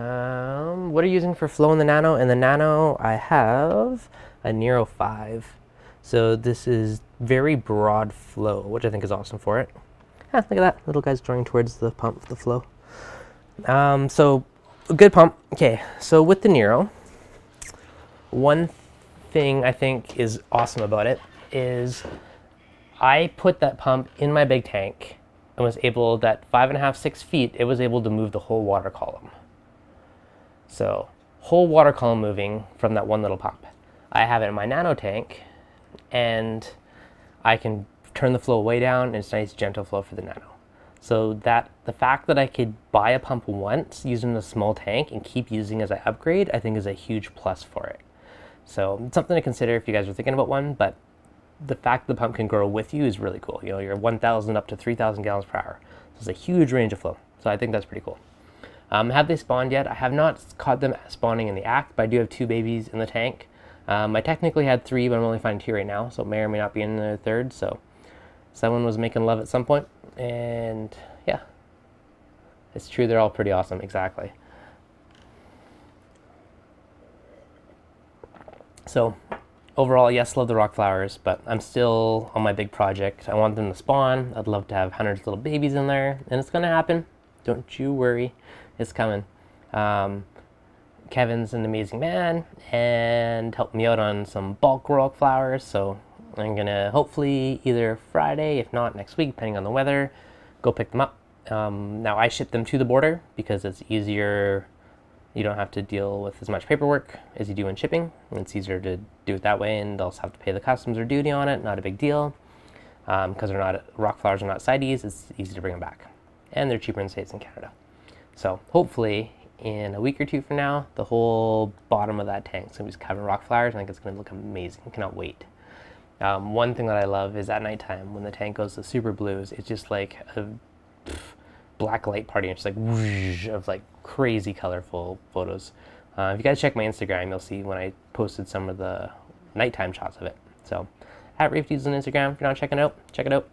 A: Um, what are you using for flow in the Nano? In the Nano, I have a Nero 5. So this is very broad flow, which I think is awesome for it. Yeah, look at that. Little guy's drawing towards the pump, the flow. Um, so, good pump. Okay, so with the Nero, one thing I think is awesome about it is I put that pump in my big tank and was able, that five and a half, six feet, it was able to move the whole water column. So whole water column moving from that one little pump. I have it in my nano tank and I can turn the flow way down and it's nice gentle flow for the nano. So that the fact that I could buy a pump once using a small tank and keep using as I upgrade, I think is a huge plus for it. So it's something to consider if you guys are thinking about one, but the fact the pump can grow with you is really cool. You know, you're 1,000 up to 3,000 gallons per hour. So it's a huge range of flow. So I think that's pretty cool. Um, have they spawned yet? I have not caught them spawning in the act, but I do have two babies in the tank. Um, I technically had three, but I'm only finding two right now, so it may or may not be in the third. So someone was making love at some point, and yeah, it's true. They're all pretty awesome. Exactly. So overall, yes, love the rock flowers, but I'm still on my big project. I want them to spawn. I'd love to have hundreds of little babies in there, and it's to happen. Don't you worry. It's coming. Um, Kevin's an amazing man and helped me out on some bulk rock flowers, so I'm to hopefully either Friday, if not next week, depending on the weather, go pick them up. Um, now I ship them to the border because it's easier you don't have to deal with as much paperwork as you do in shipping. It's easier to do it that way and also have to pay the customs or duty on it, not a big deal. Because um, they're not, rock flowers are not CITES, it's easy to bring them back. And they're cheaper in States and Canada. So hopefully in a week or two from now, the whole bottom of that tank is to be covered in rock flowers. I think it's going to look amazing. I cannot wait. Um, one thing that I love is at nighttime when the tank goes to super blues, it's just like a black light party. And just like whoosh of like crazy colorful photos. Uh, if you guys check my Instagram, you'll see when I posted some of the nighttime shots of it. So at Reef on Instagram, if you're not checking out, check it out.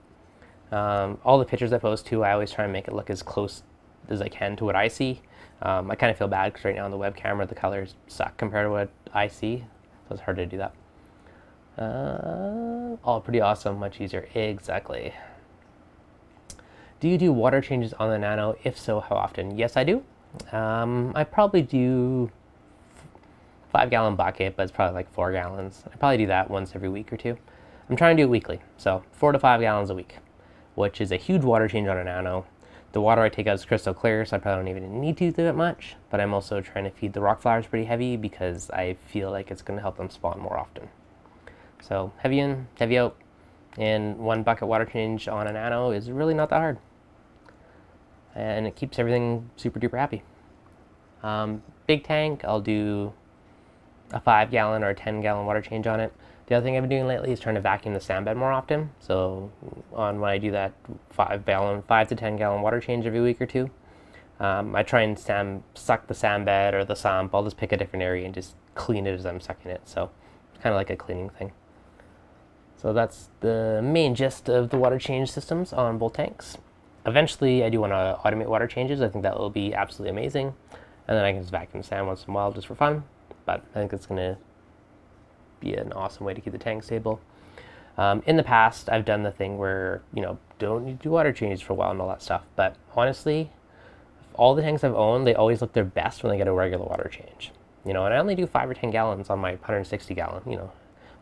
A: Um, all the pictures I post too, I always try and make it look as close as I can to what I see. Um, I kind of feel bad because right now on the web camera the colors suck compared to what I see, so it's hard to do that. Uh, all pretty awesome, much easier. Exactly. Do you do water changes on the Nano? If so, how often? Yes, I do. Um, I probably do five gallon bucket, but it's probably like four gallons. I probably do that once every week or two. I'm trying to do it weekly, so four to five gallons a week, which is a huge water change on a Nano. The water I take out is crystal clear, so I probably don't even need to do it much, but I'm also trying to feed the rock flowers pretty heavy because I feel like it's going to help them spawn more often. So heavy in, heavy out, and one bucket water change on a Nano is really not that hard and it keeps everything super duper happy. Um, big tank, I'll do a 5 gallon or a 10 gallon water change on it. The other thing I've been doing lately is trying to vacuum the sand bed more often. So on when I do that five gallon, five to 10 gallon water change every week or two, um, I try and suck the sand bed or the sump. I'll just pick a different area and just clean it as I'm sucking it. So it's kind of like a cleaning thing. So that's the main gist of the water change systems on both tanks. Eventually, I do want to automate water changes. I think that will be absolutely amazing. And then I can just vacuum sand once in a while just for fun. But I think it's going to be an awesome way to keep the tank stable. Um, in the past, I've done the thing where, you know, don't need to do water changes for a while and all that stuff. But honestly, all the tanks I've owned, they always look their best when they get a regular water change. You know, and I only do five or 10 gallons on my 160 gallon, you know,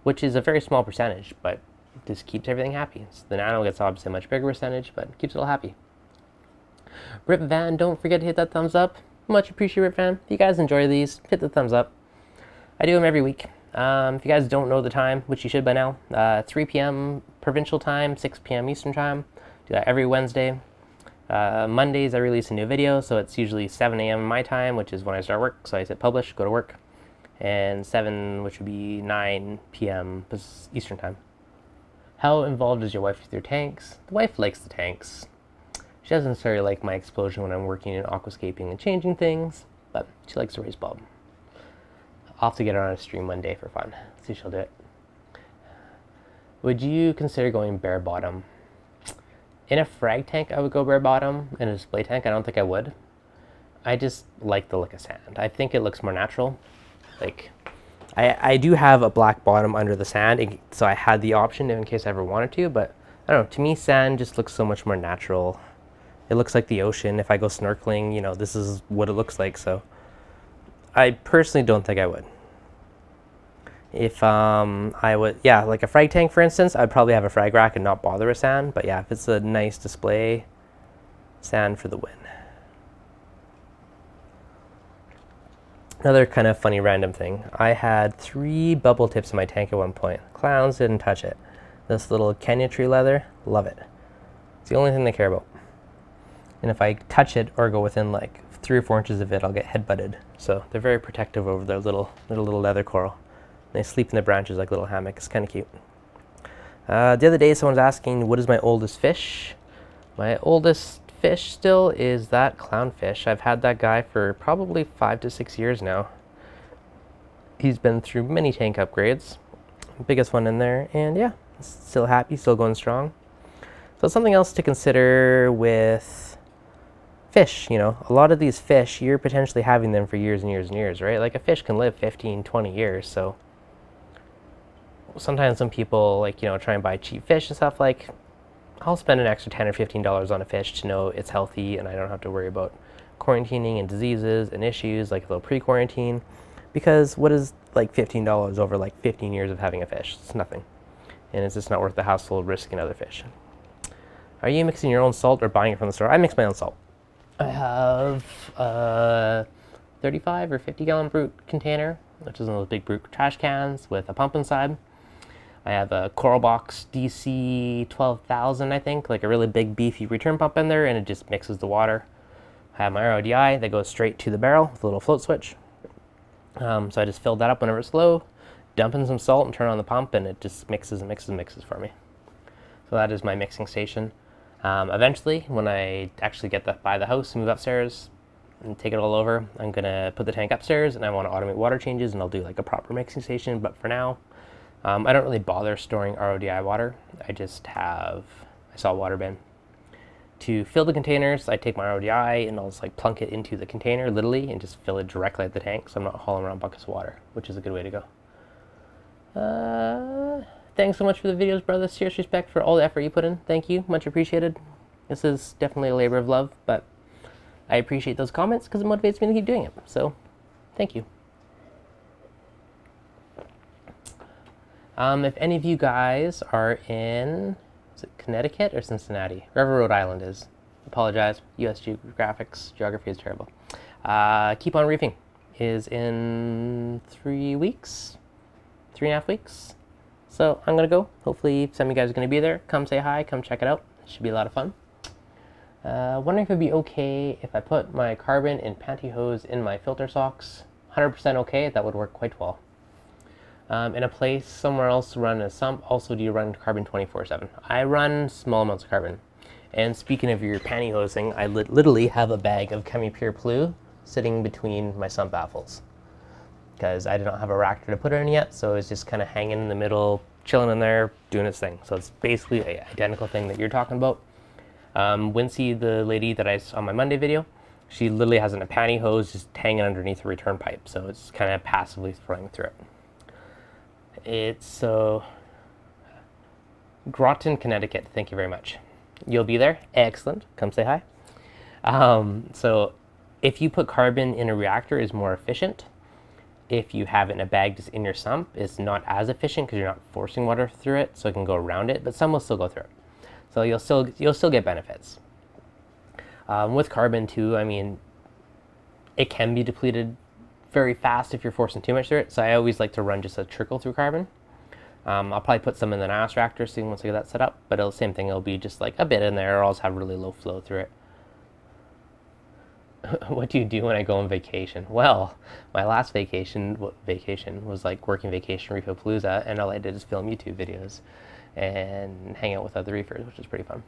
A: which is a very small percentage, but just keeps everything happy. So the Nano gets obviously a much bigger percentage, but keeps it all happy. Rip Van, don't forget to hit that thumbs up. Much appreciate Rip Van. If you guys enjoy these, hit the thumbs up. I do them every week. Um, if you guys don't know the time, which you should by now, uh, 3 p.m. provincial time, 6 p.m. Eastern time. Do that every Wednesday. Uh, Mondays I release a new video, so it's usually 7 a.m. my time, which is when I start work. So I hit publish, go to work, and 7, which would be 9 p.m. Eastern time. How involved is your wife with your tanks? The wife likes the tanks. She doesn't necessarily like my explosion when I'm working in aquascaping and changing things, but she likes to raise bulb. I'll have to get her on a stream one day for fun. See if she'll do it. Would you consider going bare bottom? In a frag tank, I would go bare bottom. In a display tank, I don't think I would. I just like the look of sand. I think it looks more natural. Like, I, I do have a black bottom under the sand, so I had the option in case I ever wanted to, but I don't know, to me sand just looks so much more natural. It looks like the ocean. If I go snorkeling, you know, this is what it looks like, so I personally don't think I would if um, I would, yeah, like a frag tank, for instance, I'd probably have a frag rack and not bother with sand. But yeah, if it's a nice display, sand for the win. Another kind of funny random thing. I had three bubble tips in my tank at one point. Clowns didn't touch it. This little Kenya tree leather, love it. It's the only thing they care about. And if I touch it or go within like three or four inches of it, I'll get head butted. So they're very protective over their little, their little leather coral. They sleep in the branches like little hammocks. It's kind of cute. Uh, the other day, someone was asking, what is my oldest fish? My oldest fish still is that clownfish. I've had that guy for probably five to six years now. He's been through many tank upgrades. Biggest one in there. And yeah, still happy, still going strong. So something else to consider with fish, you know, a lot of these fish, you're potentially having them for years and years and years, right? Like a fish can live 15, 20 years. So sometimes some people like you know try and buy cheap fish and stuff like I'll spend an extra 10 or 15 dollars on a fish to know it's healthy and I don't have to worry about quarantining and diseases and issues like a little pre-quarantine because what is like 15 dollars over like 15 years of having a fish? It's nothing. And it's just not worth the hassle of risking other fish. Are you mixing your own salt or buying it from the store? I mix my own salt. I have a 35 or 50 gallon brute container which is one of those big brute trash cans with a pump inside I have a Coralbox DC 12000, I think, like a really big beefy return pump in there, and it just mixes the water. I have my RODI that goes straight to the barrel with a little float switch. Um, so I just fill that up whenever it's low, dump in some salt and turn on the pump, and it just mixes and mixes and mixes for me. So that is my mixing station. Um, eventually, when I actually get the, by the house move upstairs and take it all over, I'm to put the tank upstairs, and I want to automate water changes, and I'll do like a proper mixing station. But for now, um, I don't really bother storing RODI water. I just have a salt water bin. To fill the containers, I take my RODI and I'll just like plunk it into the container literally and just fill it directly at the tank so I'm not hauling around buckets of water, which is a good way to go. Uh, thanks so much for the videos, brother. Serious respect for all the effort you put in. Thank you. Much appreciated. This is definitely a labor of love, but I appreciate those comments because it motivates me to keep doing it. So, thank you. Um, if any of you guys are in Connecticut or Cincinnati, wherever Rhode Island is, apologize. U.S. geographics geography is terrible. Uh, Keep on reefing is in three weeks, three and a half weeks. So I'm gonna go. Hopefully, some of you guys are gonna be there. Come say hi. Come check it out. It should be a lot of fun. Uh, wondering if it'd be okay if I put my carbon and pantyhose in my filter socks. 100% okay. That would work quite well. Um, in a place somewhere else run a sump, also do you run carbon 24-7? I run small amounts of carbon. And speaking of your pantyhosing, I li literally have a bag of ChemiPure Blue sitting between my sump baffles. Because I did not have a Ractor to put it in yet, so it's just kind of hanging in the middle, chilling in there, doing its thing. So it's basically an identical thing that you're talking about. Um, Wincy, the lady that I saw on my Monday video, she literally has a pantyhose just hanging underneath a return pipe, so it's kind of passively throwing through it. It's so uh, Groton, Connecticut. Thank you very much. You'll be there. Excellent. Come say hi. Um, so, if you put carbon in a reactor, is more efficient. If you have it in a bag just in your sump, it's not as efficient because you're not forcing water through it, so it can go around it. But some will still go through it. So you'll still you'll still get benefits. Um, with carbon too, I mean, it can be depleted very fast if you're forcing too much through it. So I always like to run just a trickle through carbon. Um, I'll probably put some in the Nyos reactor soon once I get that set up, but it'll same thing. It'll be just like a bit in there, or I'll have really low flow through it. what do you do when I go on vacation? Well, my last vacation vacation was like working vacation Reefapalooza, and all I did is film YouTube videos and hang out with other reefers, which is pretty fun.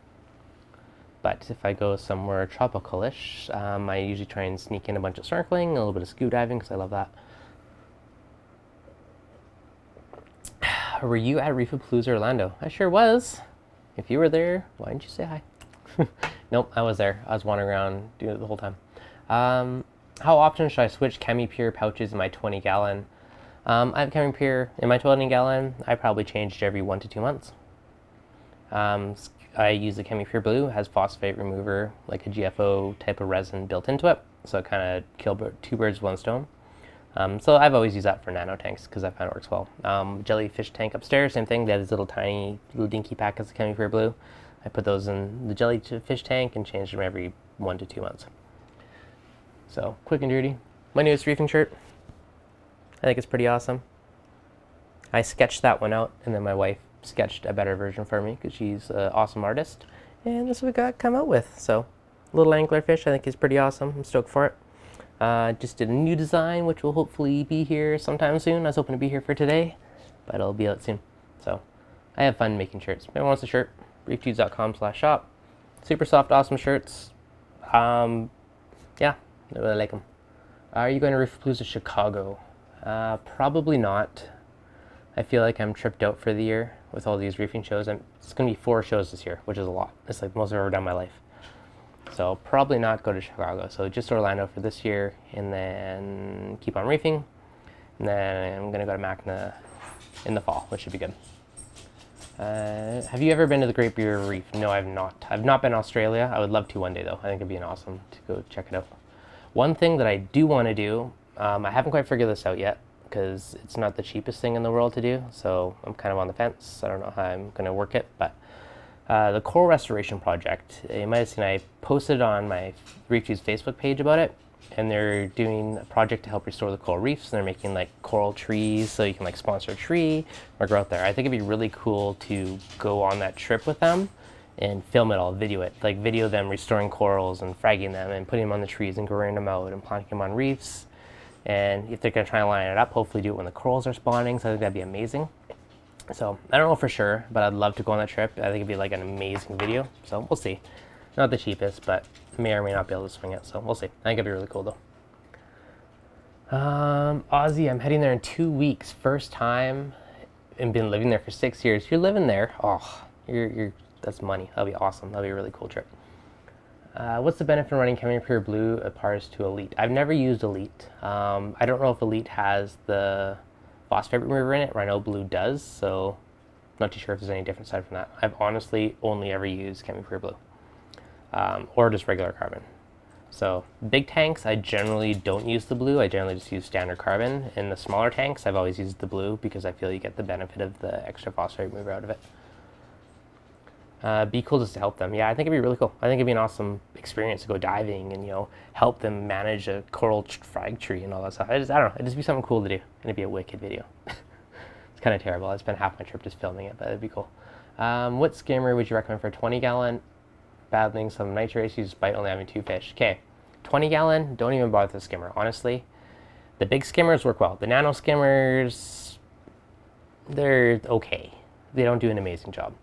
A: But if I go somewhere tropical-ish, um, I usually try and sneak in a bunch of snorkeling, a little bit of scuba diving, because I love that. Were you at Reef of Reefapalooza Orlando? I sure was. If you were there, why didn't you say hi? nope, I was there. I was wandering around doing it the whole time. Um, how often should I switch ChemiPure pouches in my 20 gallon? Um, I have ChemiPure in my 20 gallon. I probably changed every one to two months. Um, I use the ChemiPure Blue, It has phosphate remover, like a GFO type of resin built into it. So it kind of kill two birds, with one stone. Um, so I've always used that for nano tanks because I find it works well. Um, jellyfish tank upstairs, same thing. They have these little tiny, little dinky packets of ChemiPure Blue. I put those in the jellyfish tank and change them every one to two months. So quick and dirty. My newest reefing shirt. I think it's pretty awesome. I sketched that one out and then my wife sketched a better version for me because she's an awesome artist. And this is what we got come out with. So, little anglerfish, I think is pretty awesome. I'm stoked for it. Uh, just did a new design, which will hopefully be here sometime soon. I was hoping to be here for today, but it'll be out soon. So, I have fun making shirts. Anyone wants a shirt, reefdudes.com slash shop. Super soft, awesome shirts. Um, yeah, I really like them. Are you going to Reefapalooza Chicago? Uh, probably not. I feel like I'm tripped out for the year with all these reefing shows. It's going to be four shows this year, which is a lot. It's like the most I've ever done in my life. So probably not go to Chicago. So just Orlando for this year, and then keep on reefing. And then I'm going to go to MACNA in the fall, which should be good. Uh, have you ever been to the Great Barrier Reef? No, I've not. I've not been to Australia. I would love to one day, though. I think it'd be an awesome to go check it out. One thing that I do want to do, um, I haven't quite figured this out yet, because it's not the cheapest thing in the world to do. So I'm kind of on the fence. I don't know how I'm going to work it, but uh, the coral restoration project. You might have seen I posted on my ReefDudes Facebook page about it, and they're doing a project to help restore the coral reefs. And they're making like coral trees, so you can like sponsor a tree or grow out there. I think it'd be really cool to go on that trip with them and film it all, video it, like video them restoring corals and fragging them and putting them on the trees and growing them out and planting them on reefs and if they're to try and line it up, hopefully do it when the corals are spawning. So I think that'd be amazing. So I don't know for sure, but I'd love to go on that trip. I think it'd be like an amazing video. So we'll see. Not the cheapest, but may or may not be able to swing it. So we'll see. I think it'd be really cool though. Um, Aussie, I'm heading there in two weeks. First time and been living there for six years. You're living there. Oh, you're, you're, that's money. That'll be awesome. That'll be a really cool trip. Uh, what's the benefit of running ChemiPure Blue as to Elite? I've never used Elite. Um, I don't know if Elite has the phosphate remover in it. Know Blue does, so I'm not too sure if there's any difference aside from that. I've honestly only ever used ChemiPure Blue um, or just regular carbon. So big tanks, I generally don't use the blue. I generally just use standard carbon. In the smaller tanks, I've always used the blue because I feel you get the benefit of the extra phosphate remover out of it uh, be cool just to help them. Yeah, I think it'd be really cool. I think it'd be an awesome experience to go diving and you know help them manage a coral frag tree and all that stuff. I just I don't know. It'd just be something cool to do, and it'd be a wicked video. it's kind of terrible. I spent half my trip just filming it, but it'd be cool. Um, what skimmer would you recommend for a 20 gallon? Battling some nitrate issues despite only having two fish. Okay, 20 gallon. Don't even bother with the skimmer. Honestly, the big skimmers work well. The nano skimmers they're okay. They don't do an amazing job.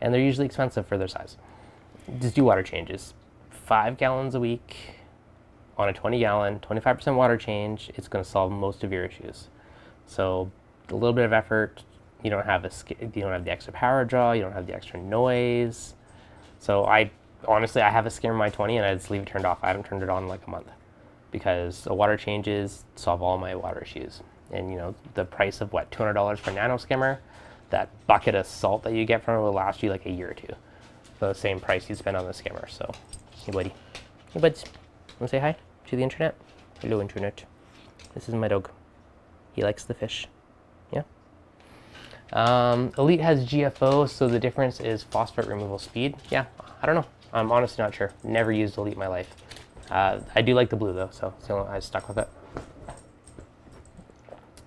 A: And they're usually expensive for their size. Just do water changes. Five gallons a week on a 20 gallon, 25% water change, it's going to solve most of your issues. So a little bit of effort, you don't have a, you don't have the extra power draw, you don't have the extra noise. So I honestly, I have a skimmer in my 20 and I just leave it turned off. I haven't turned it on in like a month because the water changes solve all my water issues. And you know, the price of what, $200 for a nano skimmer, that bucket of salt that you get from it will last you like a year or two. The same price you spend on the skimmer. So, hey buddy. Hey buds, wanna say hi to the internet? Hello internet. This is my dog. He likes the fish. Yeah. Um, Elite has GFO, so the difference is phosphate removal speed. Yeah, I don't know. I'm honestly not sure. Never used Elite in my life. Uh, I do like the blue though, so, so I stuck with it.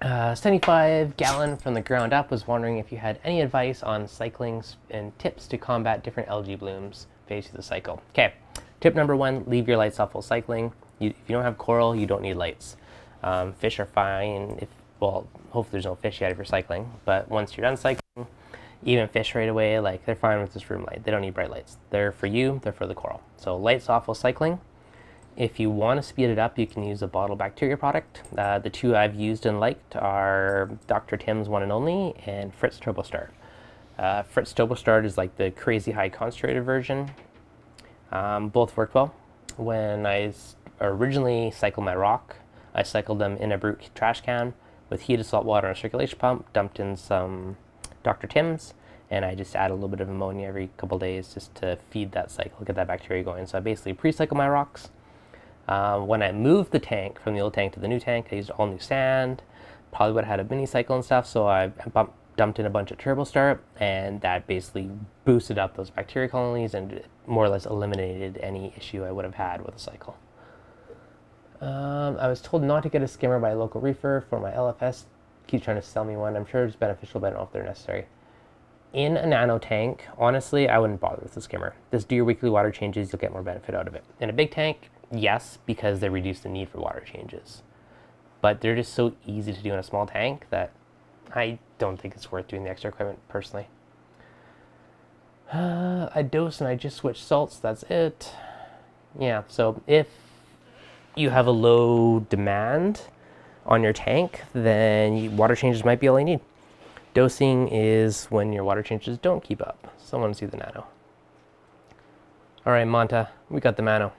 A: Uh, 75 Gallon from the ground up was wondering if you had any advice on cycling and tips to combat different algae blooms phase of the cycle. Okay, tip number one, leave your lights off while cycling. You, if you don't have coral, you don't need lights. Um, fish are fine if, well, hopefully there's no fish yet if you're cycling, but once you're done cycling, even fish right away, like they're fine with this room light. They don't need bright lights. They're for you, they're for the coral. So lights off while cycling. If you want to speed it up, you can use a bottle bacteria product. Uh, the two I've used and liked are Dr. Tim's One and Only and Fritz TurboStart. Uh, Fritz TurboStart is like the crazy high concentrated version. Um, both worked well. When I originally cycled my rock, I cycled them in a brute trash can with heated salt water and a circulation pump, dumped in some Dr. Tim's, and I just add a little bit of ammonia every couple days just to feed that cycle, get that bacteria going. So I basically pre-cycle my rocks, uh, when I moved the tank from the old tank to the new tank, I used all new sand. Probably would have had a mini cycle and stuff, so I bumped, dumped in a bunch of TurboStart, and that basically boosted up those bacteria colonies and more or less eliminated any issue I would have had with the cycle. Um, I was told not to get a skimmer by a local reefer for my LFS. Keeps trying to sell me one. I'm sure it's beneficial, but I don't know if they're necessary. In a nano tank, honestly, I wouldn't bother with the skimmer. Just do your weekly water changes, you'll get more benefit out of it. In a big tank, yes, because they reduce the need for water changes. But they're just so easy to do in a small tank that I don't think it's worth doing the extra equipment personally. Uh, I dose and I just switch salts, that's it. Yeah, so if you have a low demand on your tank, then water changes might be all you need. Dosing is when your water changes don't keep up. So I want to see the nano. All right, Monta, we got the nano.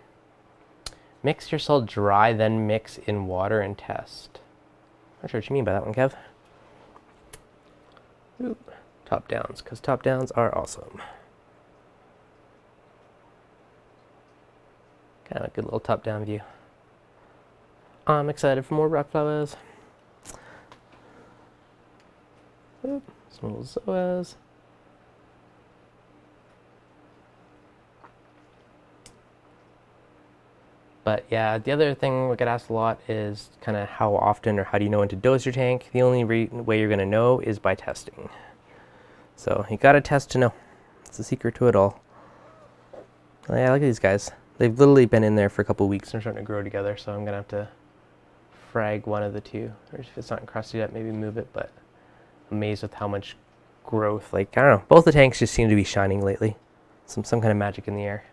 A: Mix your salt dry, then mix in water and test. Not sure what you mean by that one, Kev. Oop. Top downs, because top downs are awesome. Kind of a good little top down view. I'm excited for more rock flowers. Oop. Some little zoas. But yeah, the other thing we get asked a lot is kind of how often or how do you know when to dose your tank? The only way you're going to know is by testing. So you got to test to know. It's the secret to it all. Oh, yeah, look at these guys. They've literally been in there for a couple weeks and are starting to grow together, so I'm going to have to frag one of the two. Or if it's not encrusted yet, maybe move it, but amazed with how much growth. Like, I don't know, both the tanks just seem to be shining lately. Some, some kind of magic in the air.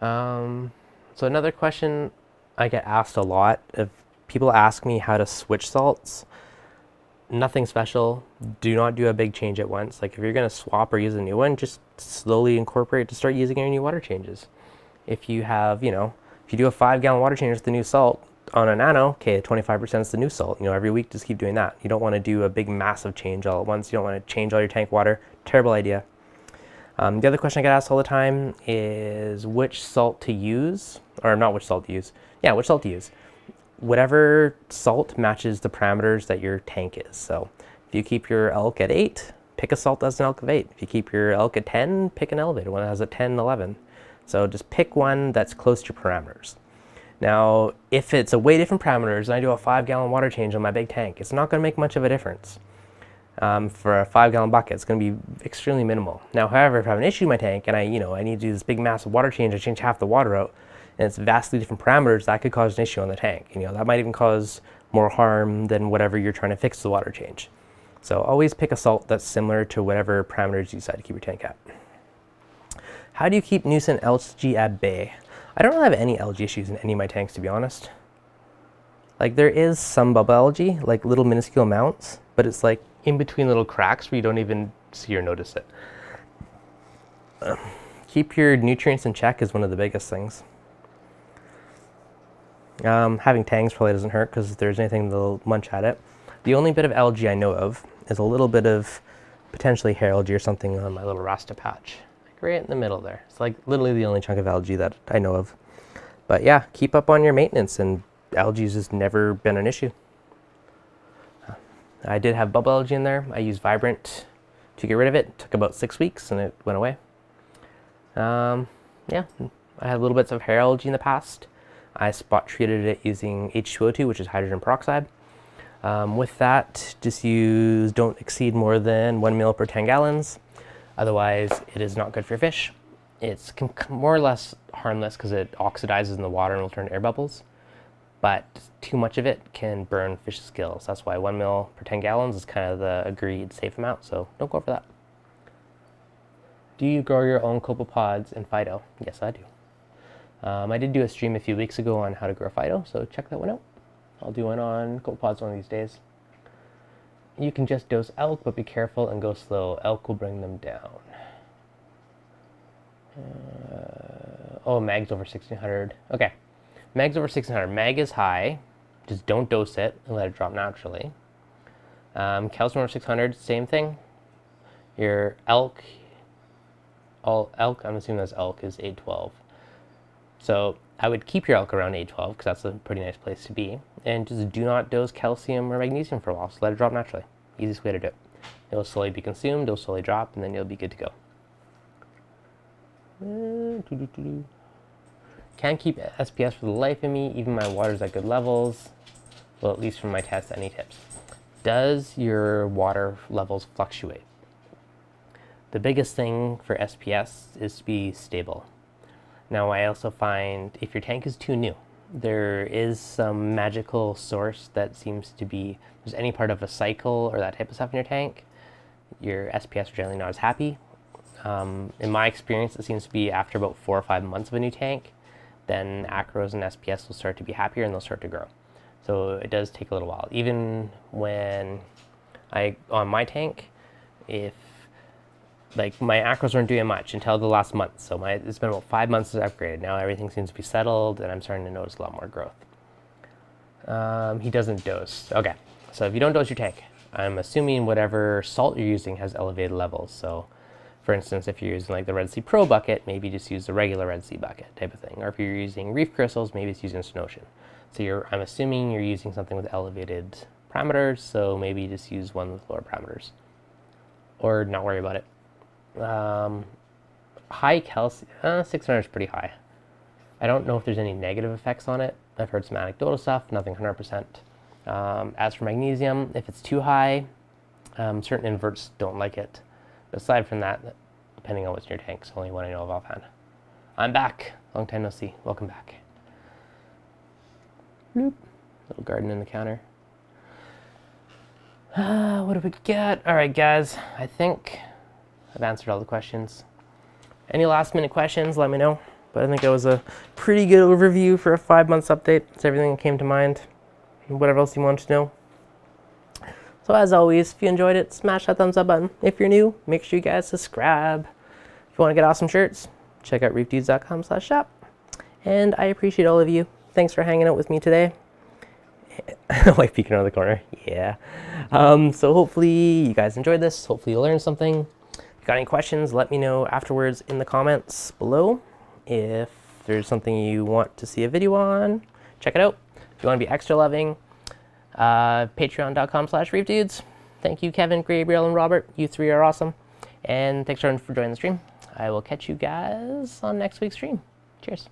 A: Um, so another question I get asked a lot if people ask me how to switch salts. Nothing special. Do not do a big change at once. Like if you're going to swap or use a new one, just slowly incorporate to start using your new water changes. If you have, you know, if you do a five gallon water change with the new salt on a nano, okay, 25% is the new salt. You know, every week just keep doing that. You don't want to do a big massive change all at once. You don't want to change all your tank water. Terrible idea. Um, the other question I get asked all the time is which salt to use, or not which salt to use. Yeah, which salt to use. Whatever salt matches the parameters that your tank is. So if you keep your alk at 8, pick a salt that's an alk of 8. If you keep your alk at 10, pick an elevated one that has a 10, 11. So just pick one that's close to your parameters. Now, if it's a way different parameters and I do a 5 gallon water change on my big tank, it's not going to make much of a difference um, for a five gallon bucket. It's going to be extremely minimal. Now, however, if I have an issue in my tank and I, you know, I need to do this big massive water change, I change half the water out, and it's vastly different parameters, that could cause an issue on the tank. You know, that might even cause more harm than whatever you're trying to fix the water change. So always pick a salt that's similar to whatever parameters you decide to keep your tank at. How do you keep nuisance algae at bay? I don't really have any algae issues in any of my tanks, to be honest. Like there is some bubble algae, like little minuscule amounts, but it's like in between little cracks where you don't even see or notice it. Keep your nutrients in check is one of the biggest things. Um, having tangs probably doesn't hurt because if there's anything they'll munch at it. The only bit of algae I know of is a little bit of potentially hair algae or something on my little rasta patch. Like right in the middle there. It's like literally the only chunk of algae that I know of. But yeah, keep up on your maintenance and algae has never been an issue. I did have bubble algae in there. I used Vibrant to get rid of it. it took about six weeks and it went away. Um, yeah, I had little bits of hair algae in the past. I spot treated it using H2O2, which is hydrogen peroxide. Um, with that, just use, don't exceed more than one mil per 10 gallons. Otherwise, it is not good for your fish. It's more or less harmless because it oxidizes in the water and will turn air bubbles. But too much of it can burn fish's gills. That's why one mil per 10 gallons is kind of the agreed safe amount, so don't go for that. Do you grow your own copepods in Phyto? Yes, I do. Um, I did do a stream a few weeks ago on how to grow Phyto, so check that one out. I'll do one on copepods one of these days. You can just dose alk, but be careful and go slow. Alk will bring them down. Uh, oh, mag's over 1600. Okay. Mag's over 600. Mag is high. Just don't dose it and let it drop naturally. Um, calcium over 600, same thing. Your alk, all alk, I'm assuming that's alk, is 812. So I would keep your alk around 812 because that's a pretty nice place to be. And just do not dose calcium or magnesium for a while. So let it drop naturally. Easiest way to do it. It'll slowly be consumed, it'll slowly drop, and then you'll be good to go. Uh, Can't keep SPS for the life of me, even my water's at good levels. Well, at least from my test, any tips? Does your water levels fluctuate? The biggest thing for SPS is to be stable. Now I also find if your tank is too new, there is some magical source that seems to be, there's any part of a cycle or that type of stuff in your tank, your SPS are generally not as happy. Um, in my experience, it seems to be after about four or five months of a new tank, then acros and SPS will start to be happier and they'll start to grow. So it does take a little while. Even when I, on my tank, if like my acros weren't doing much until the last month. So my, it's been about five months since I've upgraded. Now everything seems to be settled and I'm starting to notice a lot more growth. Um, he doesn't dose. Okay, so if you don't dose your tank, I'm assuming whatever salt you're using has elevated levels. So for instance, if you're using like the Red Sea Pro bucket, maybe just use the regular Red Sea bucket type of thing. Or if you're using reef crystals, maybe it's using Ocean. So you're, I'm assuming you're using something with elevated parameters, so maybe just use one with lower parameters. Or not worry about it. Um, high calcium, uh, 600 is pretty high. I don't know if there's any negative effects on it. I've heard some anecdotal stuff, nothing 100%. Um, as for magnesium, if it's too high, um, certain inverts don't like it. Aside from that, depending on what's in your tank, it's only one I know of offhand. I'm back. Long time no see. Welcome back. Bloop. Little garden in the counter. Uh, what do we get? All right, guys. I think I've answered all the questions. Any last minute questions, let me know. But I think that was a pretty good overview for a five months update. It's everything that came to mind. Whatever else you want to know. So as always, if you enjoyed it, smash that thumbs up button. If you're new, make sure you guys subscribe. If you want to get awesome shirts, check out reefdudes.com slash shop. And I appreciate all of you. Thanks for hanging out with me today. Wife peeking around the corner. Yeah. Um, so hopefully you guys enjoyed this. Hopefully you learned something If you got any questions, let me know afterwards in the comments below. If there's something you want to see a video on, check it out. If you want to be extra loving, uh, patreon.com slash reefdudes. Thank you, Kevin, Gabriel, and Robert. You three are awesome. And thanks everyone, for joining the stream. I will catch you guys on next week's stream. Cheers.